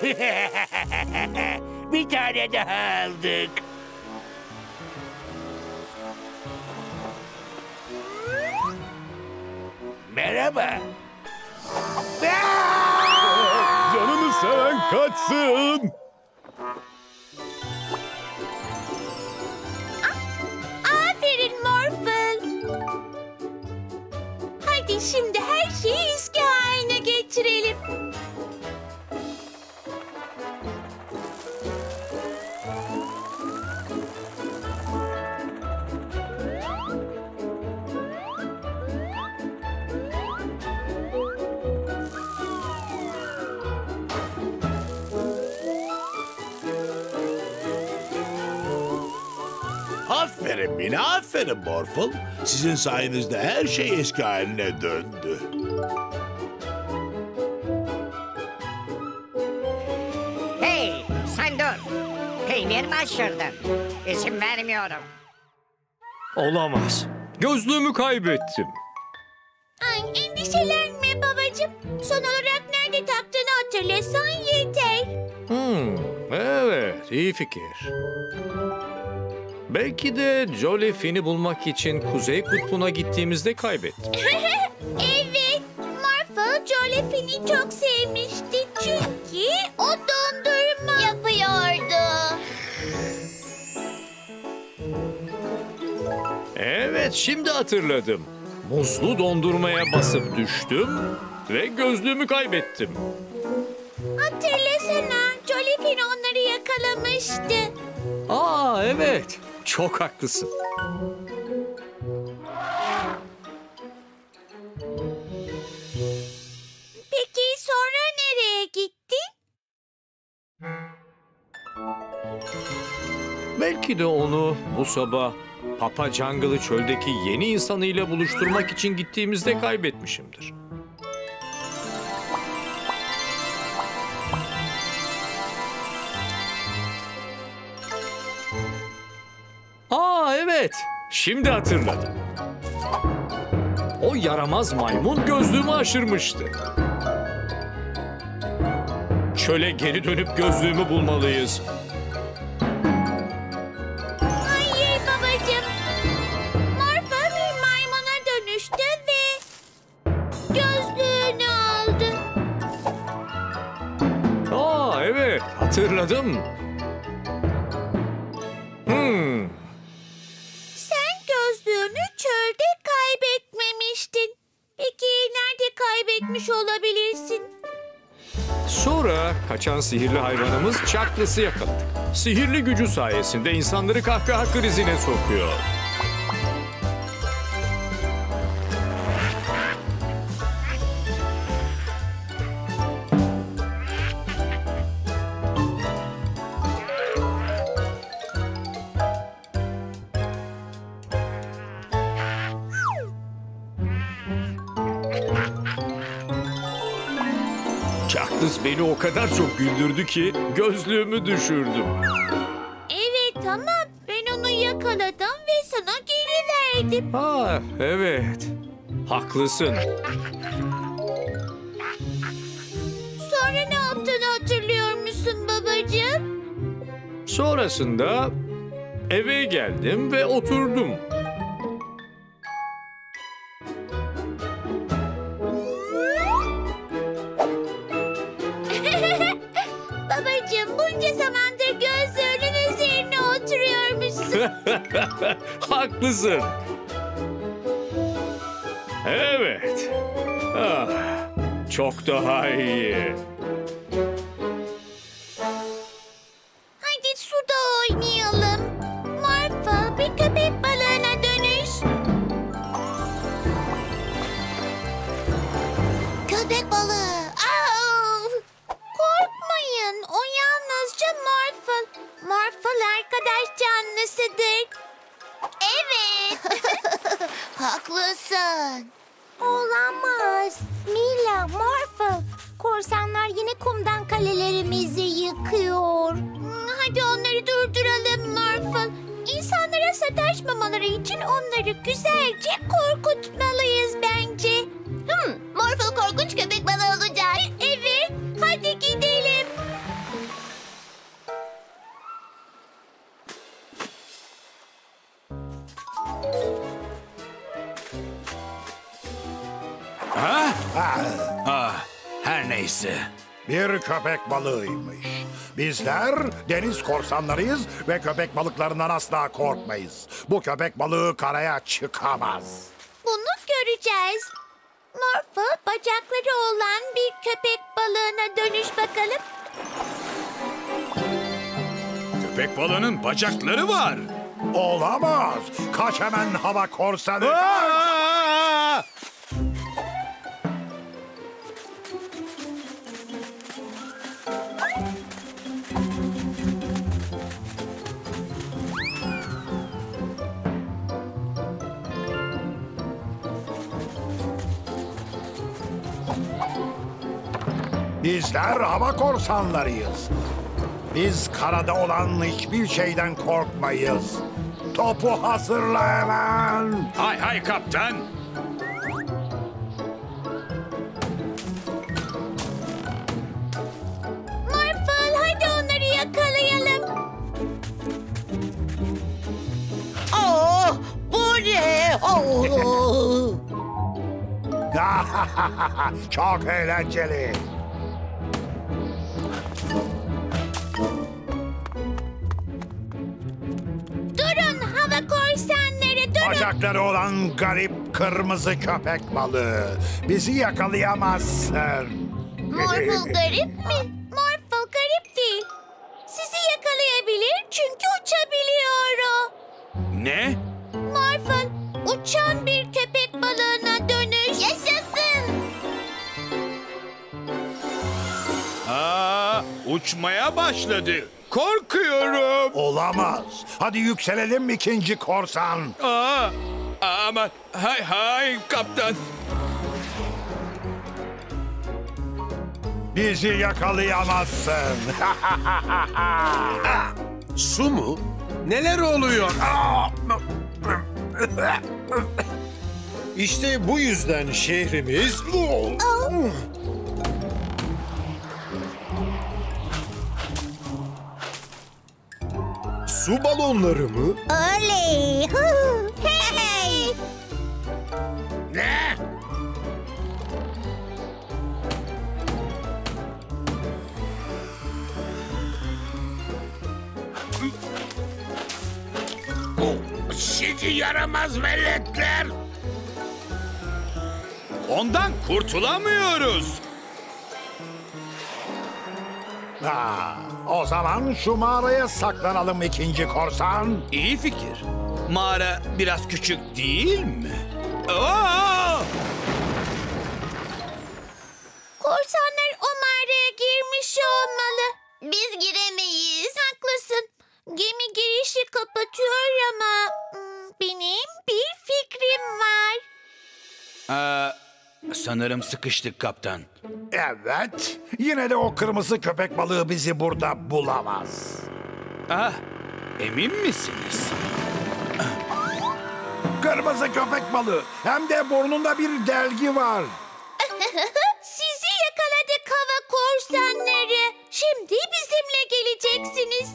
bir tane daha aldık. Merhaba. Canını seven kaçsın. Aferin Morphle. Sizin sayenizde her şey eski haline döndü. Hey sen dur. Peynir aşırdın? İzin vermiyorum. Olamaz. Gözlüğümü kaybettim. Ay, endişelenme babacığım. Son olarak nerede taktığını hatırlasan yeter. Hmm, evet, iyi fikir. Belki de Jolly Finn'i bulmak için Kuzey Kutbu'na gittiğimizde kaybettim. evet, Morphle Joliefin'i çok sevmişti çünkü o dondurma yapıyordu. Evet, şimdi hatırladım. Muzlu dondurmaya basıp düştüm ve gözlüğümü kaybettim. Hatırlasana, Joliefin onları yakalamıştı. Aa evet, çok haklısın. Peki sonra nereye gitti? Belki de onu bu sabah Papa Jungle'ı çöldeki yeni insanıyla buluşturmak için gittiğimizde kaybetmişimdir. Aa evet, şimdi hatırladım. O yaramaz maymun gözlüğümü aşırmıştı. Çöle geri dönüp gözlüğümü bulmalıyız. Hayır babacığım. Morphle bir maymuna dönüştü ve gözlüğünü aldı. Aa evet hatırladım. Kaçan sihirli hayvanımız Chuckles'ı yakaladık. Sihirli gücü sayesinde insanları kahkaha krizine sokuyor. Kadar çok güldürdü ki gözlüğümü düşürdüm. Evet ama ben onu yakaladım ve sana geri verdim. Ha evet. Haklısın. Sonra ne yaptığını hatırlıyor musun babacığım? Sonrasında Eve geldim ve oturdum. Haklısın. Evet. Ah, çok daha iyi. Neyse. Bir köpek balığıymış. Bizler deniz korsanlarıyız ve köpek balıklarından asla korkmayız. Bu köpek balığı karaya çıkamaz. Bunu göreceğiz. Morphle bacakları olan bir köpek balığına dönüş bakalım. Köpek balığının bacakları var. Olamaz. Kaç hemen hava korsanı. Aa! Bizler hava korsanlarıyız. Biz karada olan hiçbir şeyden korkmayız. Topu hazırla hemen. Hay hay kaptan. Morphle hadi onları yakalayalım. Aa, bu ne? Aa! Çok eğlenceli. Bacakları olan garip kırmızı köpek balığı. Bizi yakalayamazsın. Morphle garip mi? Morphle garip değil. Sizi yakalayabilir çünkü uçabiliyor o. Ne? Morphle uçan bir köpek balığına dönüş. Yaşasın. Aa, uçmaya başladı. Korkuyorum. Olamaz. Hadi yükselelim ikinci korsan. Aa, ama hay hay kaptan. Bizi yakalayamazsın. Su mu? Neler oluyor? İşte bu yüzden şehrimiz... Su balonları mı? Oley. Hey. ne? Sizi yaramaz veletler. Ondan kurtulamıyoruz. Ha, o zaman şu mağaraya saklanalım ikinci korsan. İyi fikir. Mağara biraz küçük değil mi? Aa! Korsanlar o mağaraya girmiş olmalı. Biz giremeyiz. Haklısın. Gemi girişi kapatıyor ama hmm, benim bir fikrim var. Aa, sanırım sıkıştık kaptan. Evet. Yine de o kırmızı köpek balığı bizi burada bulamaz. Ah, emin misiniz? Kırmızı köpek balığı. Hem de burnunda bir delgi var. Sizi yakaladık hava korsanları. Şimdi bizimle geleceksiniz.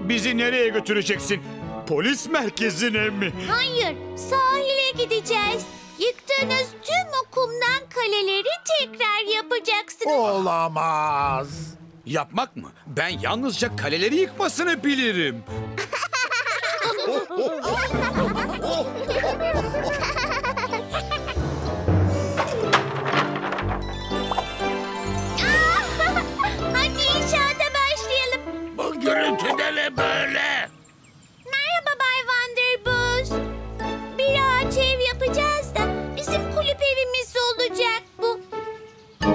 Bizi nereye götüreceksin? Polis merkezine mi? Hayır, sahile gideceğiz. Yıktığınız tüm o kumdan kaleleri tekrar yapacaksınız. Olamaz. Yapmak mı? Ben yalnızca kaleleri yıkmasını bilirim. Hadi inşaata başlayalım. Bu gürültü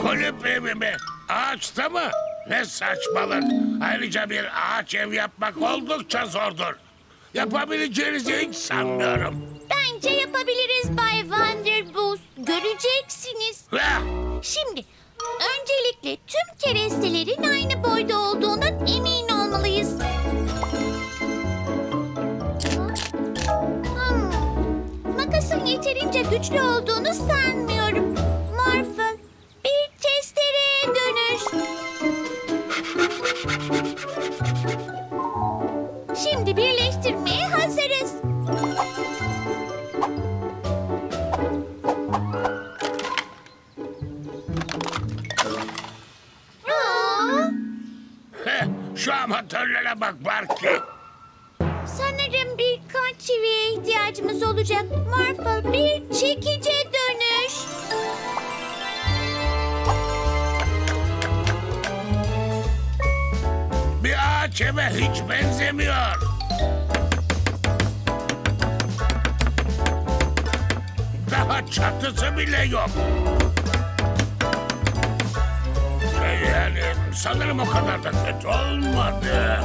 Kulüp evi mi? Ağaçta mı? Ne saçmalık. Ayrıca bir ağaç ev yapmak oldukça zordur. Yapabileceğinizi hiç sanmıyorum. Bence yapabiliriz Bay Vanderbus. Göreceksiniz. Şimdi öncelikle tüm kerestelerin aynı boyda olduğundan emin olmalıyız. Hmm, Makasın yeterince güçlü olduğunu sanmıyorum. Testereye dönüş. Şimdi birleştirmeye hazırız. Aa, şu amatörlere bak Barky. sanırım birkaç çiviye ihtiyacımız olacak. Morphle, bir çekice dönüş. Bir ağaç eve hiç benzemiyor. Daha çatısı bile yok. Şey yani sanırım o kadar da kötü olmadı.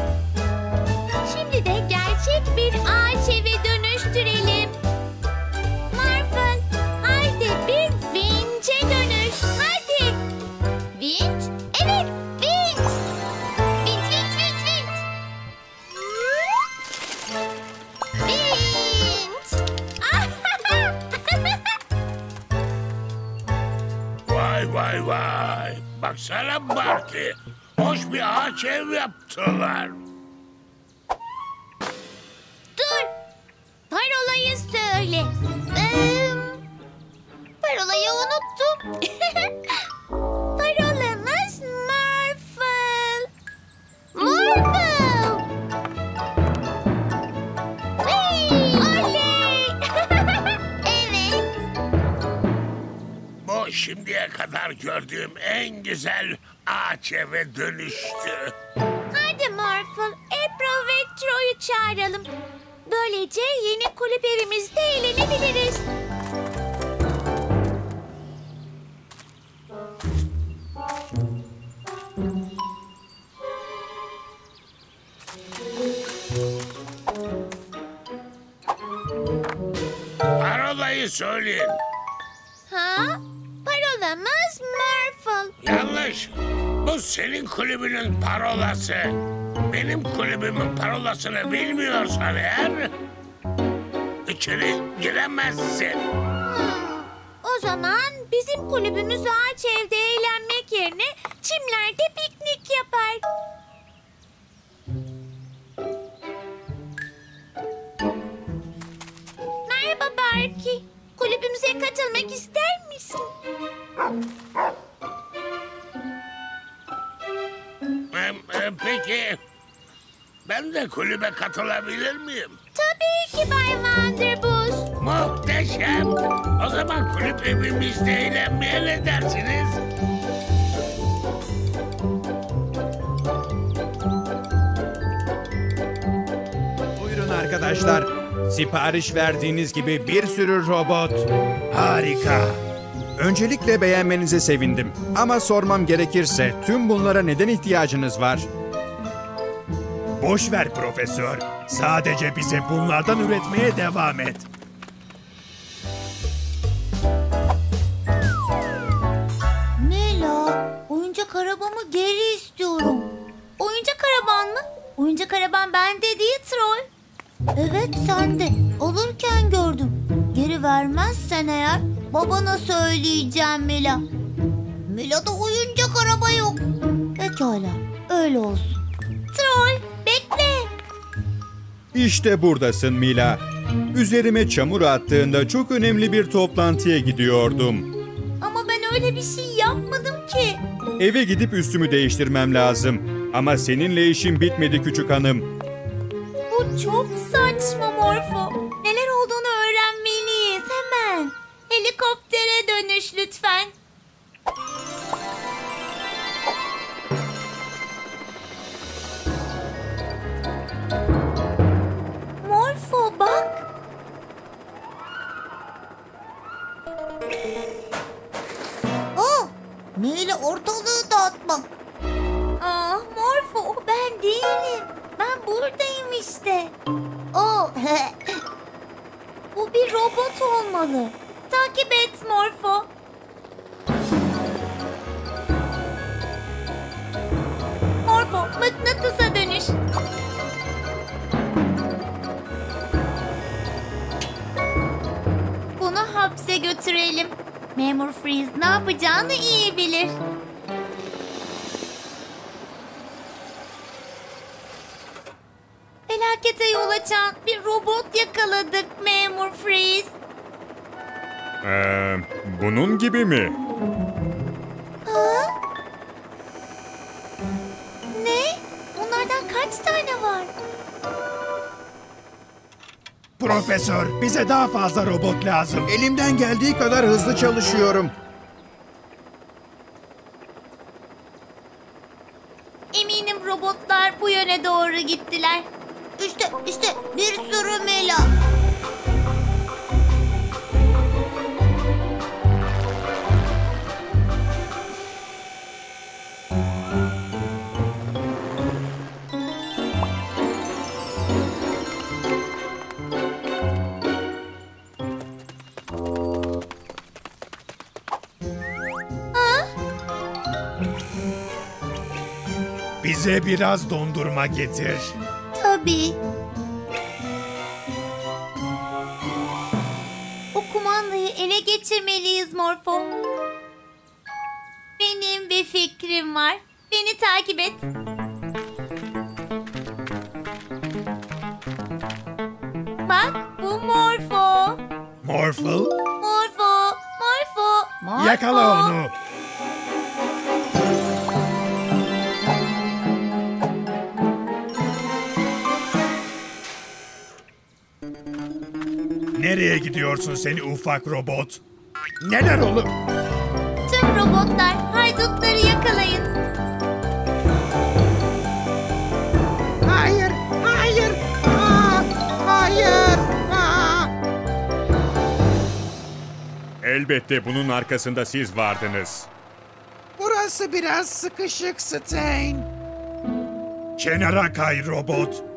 Şimdi de gerçek bir ağaç eve ağaç ev yaptılar. Parolasını bilmiyorsan eğer... ...içeri giremezsin. O zaman bizim kulübümüz ağaç evde eğlenmek yerine çimlerde piknik yapar. Merhaba Barky. Kulübümüze katılmak ister misin? E, Peki... ...ben de kulübe katılabilir miyim? Tabii ki Bay Vanderbus. Muhteşem. O zaman kulüp evimizde eğlenmeye ne dersiniz? Buyurun arkadaşlar. Sipariş verdiğiniz gibi bir sürü robot. Harika. Öncelikle beğenmenize sevindim. Ama sormam gerekirse tüm bunlara neden ihtiyacınız var? Boş ver profesör. Sadece bize bunlardan üretmeye devam et. Mela, oyuncak arabamı geri istiyorum. Oyuncak araban mı? Oyuncak araban bende değil Troy. Evet sende. Alırken gördüm. Geri vermezsen eğer babana söyleyeceğim Mela. Mela'da oyuncak araba yok. Pekala öyle olsun. Bekle. İşte buradasın Mila. Üzerime çamur attığında çok önemli bir toplantıya gidiyordum. Ama ben öyle bir şey yapmadım ki. Eve gidip üstümü değiştirmem lazım. Ama seninle işim bitmedi küçük hanım. Bu çok saçma Morfo. Neler olduğunu öğrenmeliyiz hemen. Helikoptere dönüş lütfen. Neyle ortalığı dağıtmak. Ah Morfo o ben değilim. Ben buradayım işte. Oh. Bu bir robot olmalı. Takip et Morfo. Morfo mıknatısa dönüş. Bunu hapse götürelim. Memur Freeze ne yapacağını iyi bilir. Felakete yol açan bir robot yakaladık Memur Freeze. Ee, bunun gibi mi? Ha? Ne? Onlardan kaç tane var? Profesör, bize daha fazla robot lazım. Elimden geldiği kadar hızlı çalışıyorum. Eminim robotlar bu yöne doğru gittiler. İşte, işte bir sürü Mela. Bize biraz dondurma getir. Tabii. O kumandayı ele geçirmeliyiz Morfo. Benim bir fikrim var. Beni takip et. Bak bu Morfo. Morphle, Morfo, Morfo, Morfo. yakala onu. Gidiyorsun seni ufak robot? Neler olup? Tüm robotlar haydutları yakalayın. Hayır, hayır, Aa, hayır. Aa. Elbette bunun arkasında siz vardınız. Burası biraz sıkışık Stein. Kenara kay robot.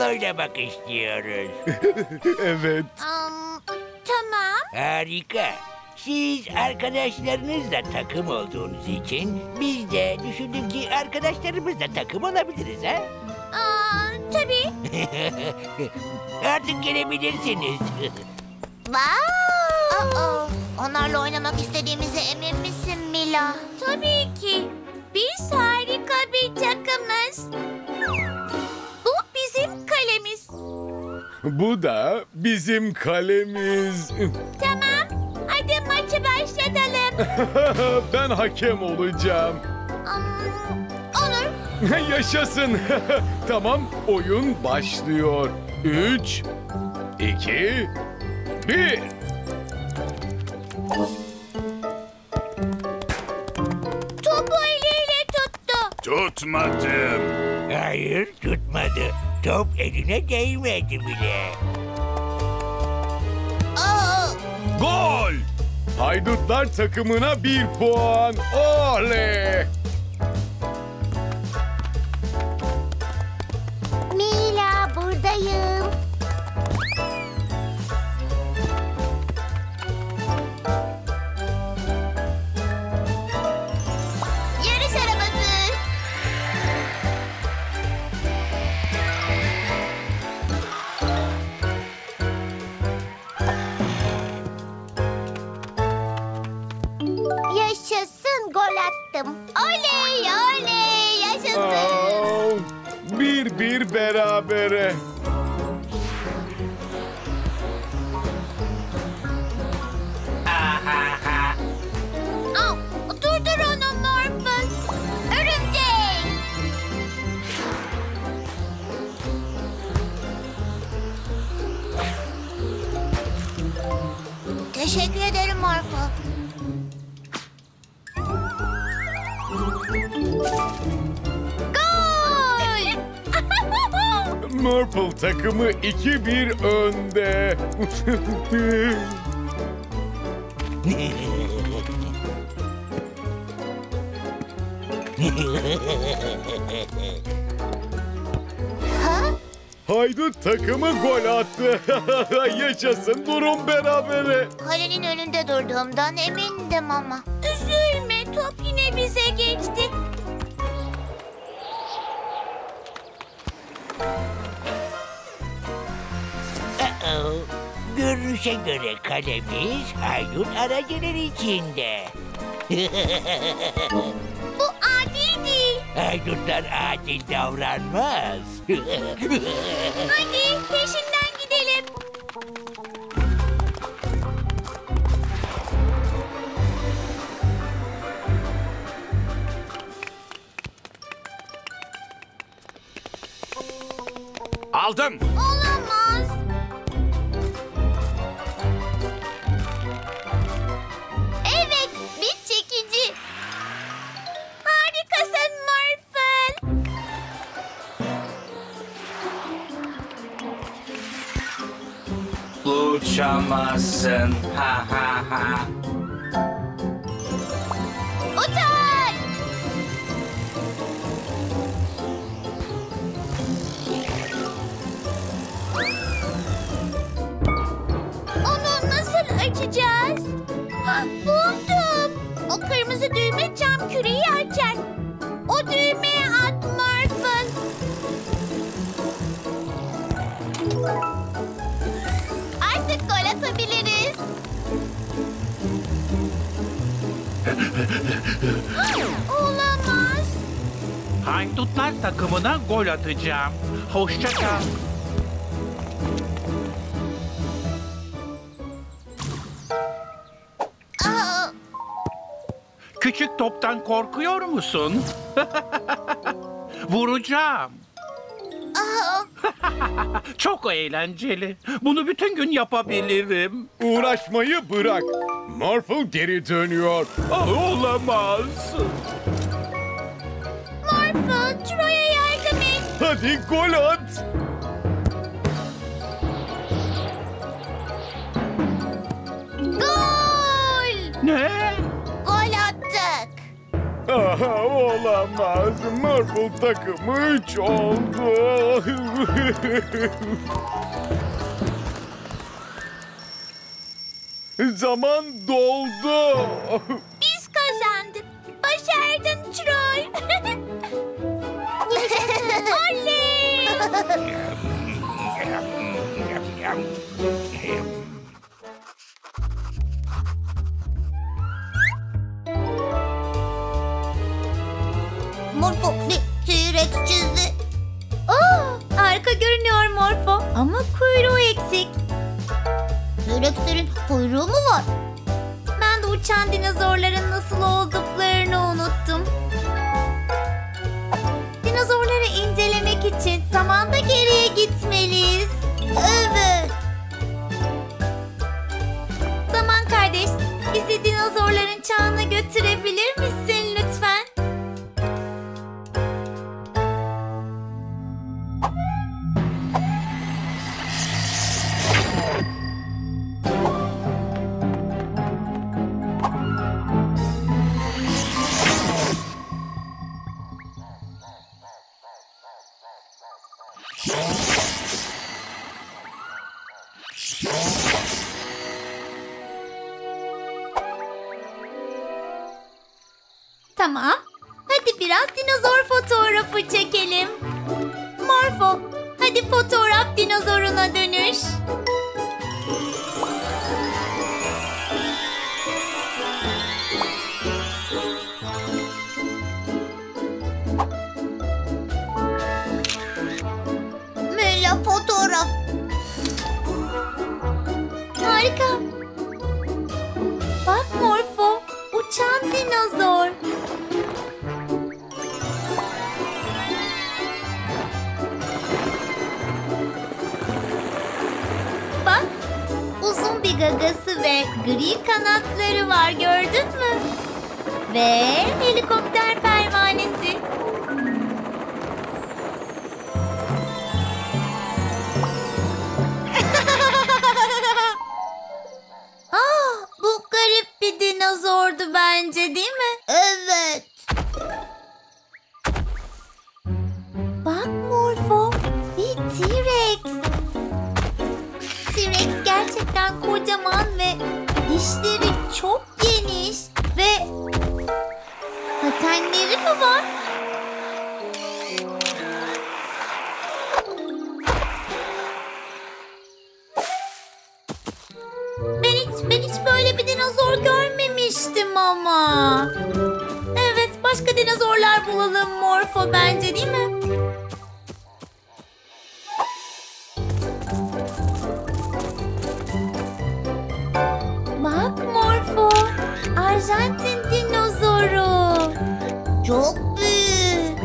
Oynamak istiyoruz. evet. Am, tamam. Harika. Siz arkadaşlarınızla takım olduğunuz için biz de düşündük ki arkadaşlarımızla takım olabiliriz ha? Aa, tabii. Artık gelebilirsiniz. Wow. Aa, onlarla oynamak istediğimize emin misin Mila? Tabii ki. Biz harika bir takımız. Bu da bizim kalemiz. Tamam. Hadi maçı başlatalım. ben hakem olacağım. olur. Yaşasın. tamam, oyun başlıyor. Üç, iki, bir. Topu eliyle tuttu. Tutmadım. Hayır tutmadı. Top eline değmedi bile. Aa, Gol! Haydutlar takımına bir puan. Oley! Mila buradayım. Takımı 2-1 önde. Haydut takımı gol attı. Yaşasın durum berabere. Kalenin önünde durduğumdan emindim ama. Üzülme top yine bize geçti. Görünüşe göre kalemiz haydut aracılar içinde. Bu adil değil. Haydutlar adil davranmaz. Hadi peşinden gidelim. Aldım. Uçamazsın. Ha Haydutlar takımına gol atacağım. Hoşça kal. Aa, Küçük toptan korkuyor musun? Vuracağım. aa. Çok eğlenceli. Bunu bütün gün yapabilirim. Uğraşmayı bırak. Morphle geri dönüyor. Ah, olamaz. Hadi gol at. Gol! Ne? Gol attık. Aha, olamaz. Morphle takımı 3 oldu. Zaman doldu. Biz kazandık. Başardın Troy. Morfo bir T-Rex çizdi. Aa, harika görünüyor Morfo. Ama kuyruğu eksik. T-Rex'lerin kuyruğu mu var? Ben de uçan dinozorların nasıl olduklarını unuttum. Dinozorları incelemek için zamanda geriye gitmeliyiz. Evet. Zaman kardeş, bizi dinozorların çağına götürebilir misin lütfen? Tamam. Hadi biraz dinozor fotoğrafı çekelim. Morfo, hadi fotoğraf dinozoruna dönüş. Mela fotoğraf. Harika. Bak Morfo, uçan dinozor. Bak, uzun bir gagası ve gri kanatları var gördün mü? Ve helikopter pervanesi. Ah, bu garip bir dinozordu bence değil mi? Evet. Bak Morfo, bir T-Rex. Gerçekten kocaman ve dişleri çok geniş ve patenleri mi var? Ben hiç ben hiç böyle bir dinozor görmemiştim ama. Evet, başka dinozorlar bulalım Morfo bence değil mi? Arjantin dinozoru. Çok büyük.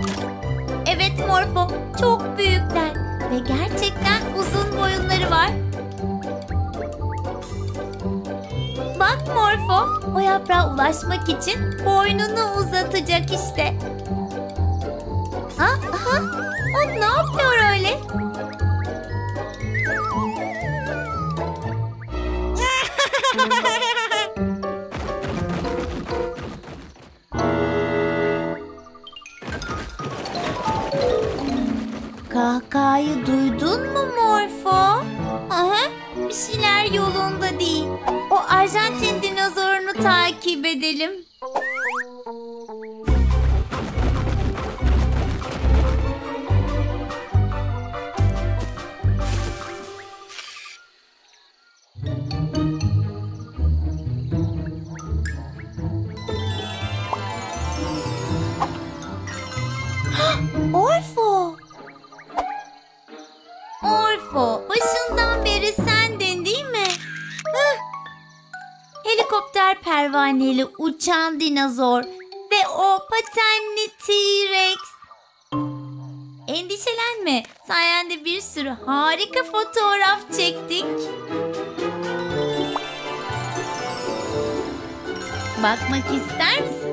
Evet Morfo, çok büyükler ve gerçekten uzun boyunları var. Bak Morfo, o yaprağa ulaşmak için boynunu uzatacak işte. Ha, aha, o ne yapıyor öyle? Kahkahayı duydun mu Morfo? Aha, bir şeyler yolunda değil. O Arjantin dinozorunu takip edelim. Helikopter pervaneli uçan dinozor ve o patenli T-Rex. Endişelenme, sayende bir sürü harika fotoğraf çektik. Bakmak ister misin?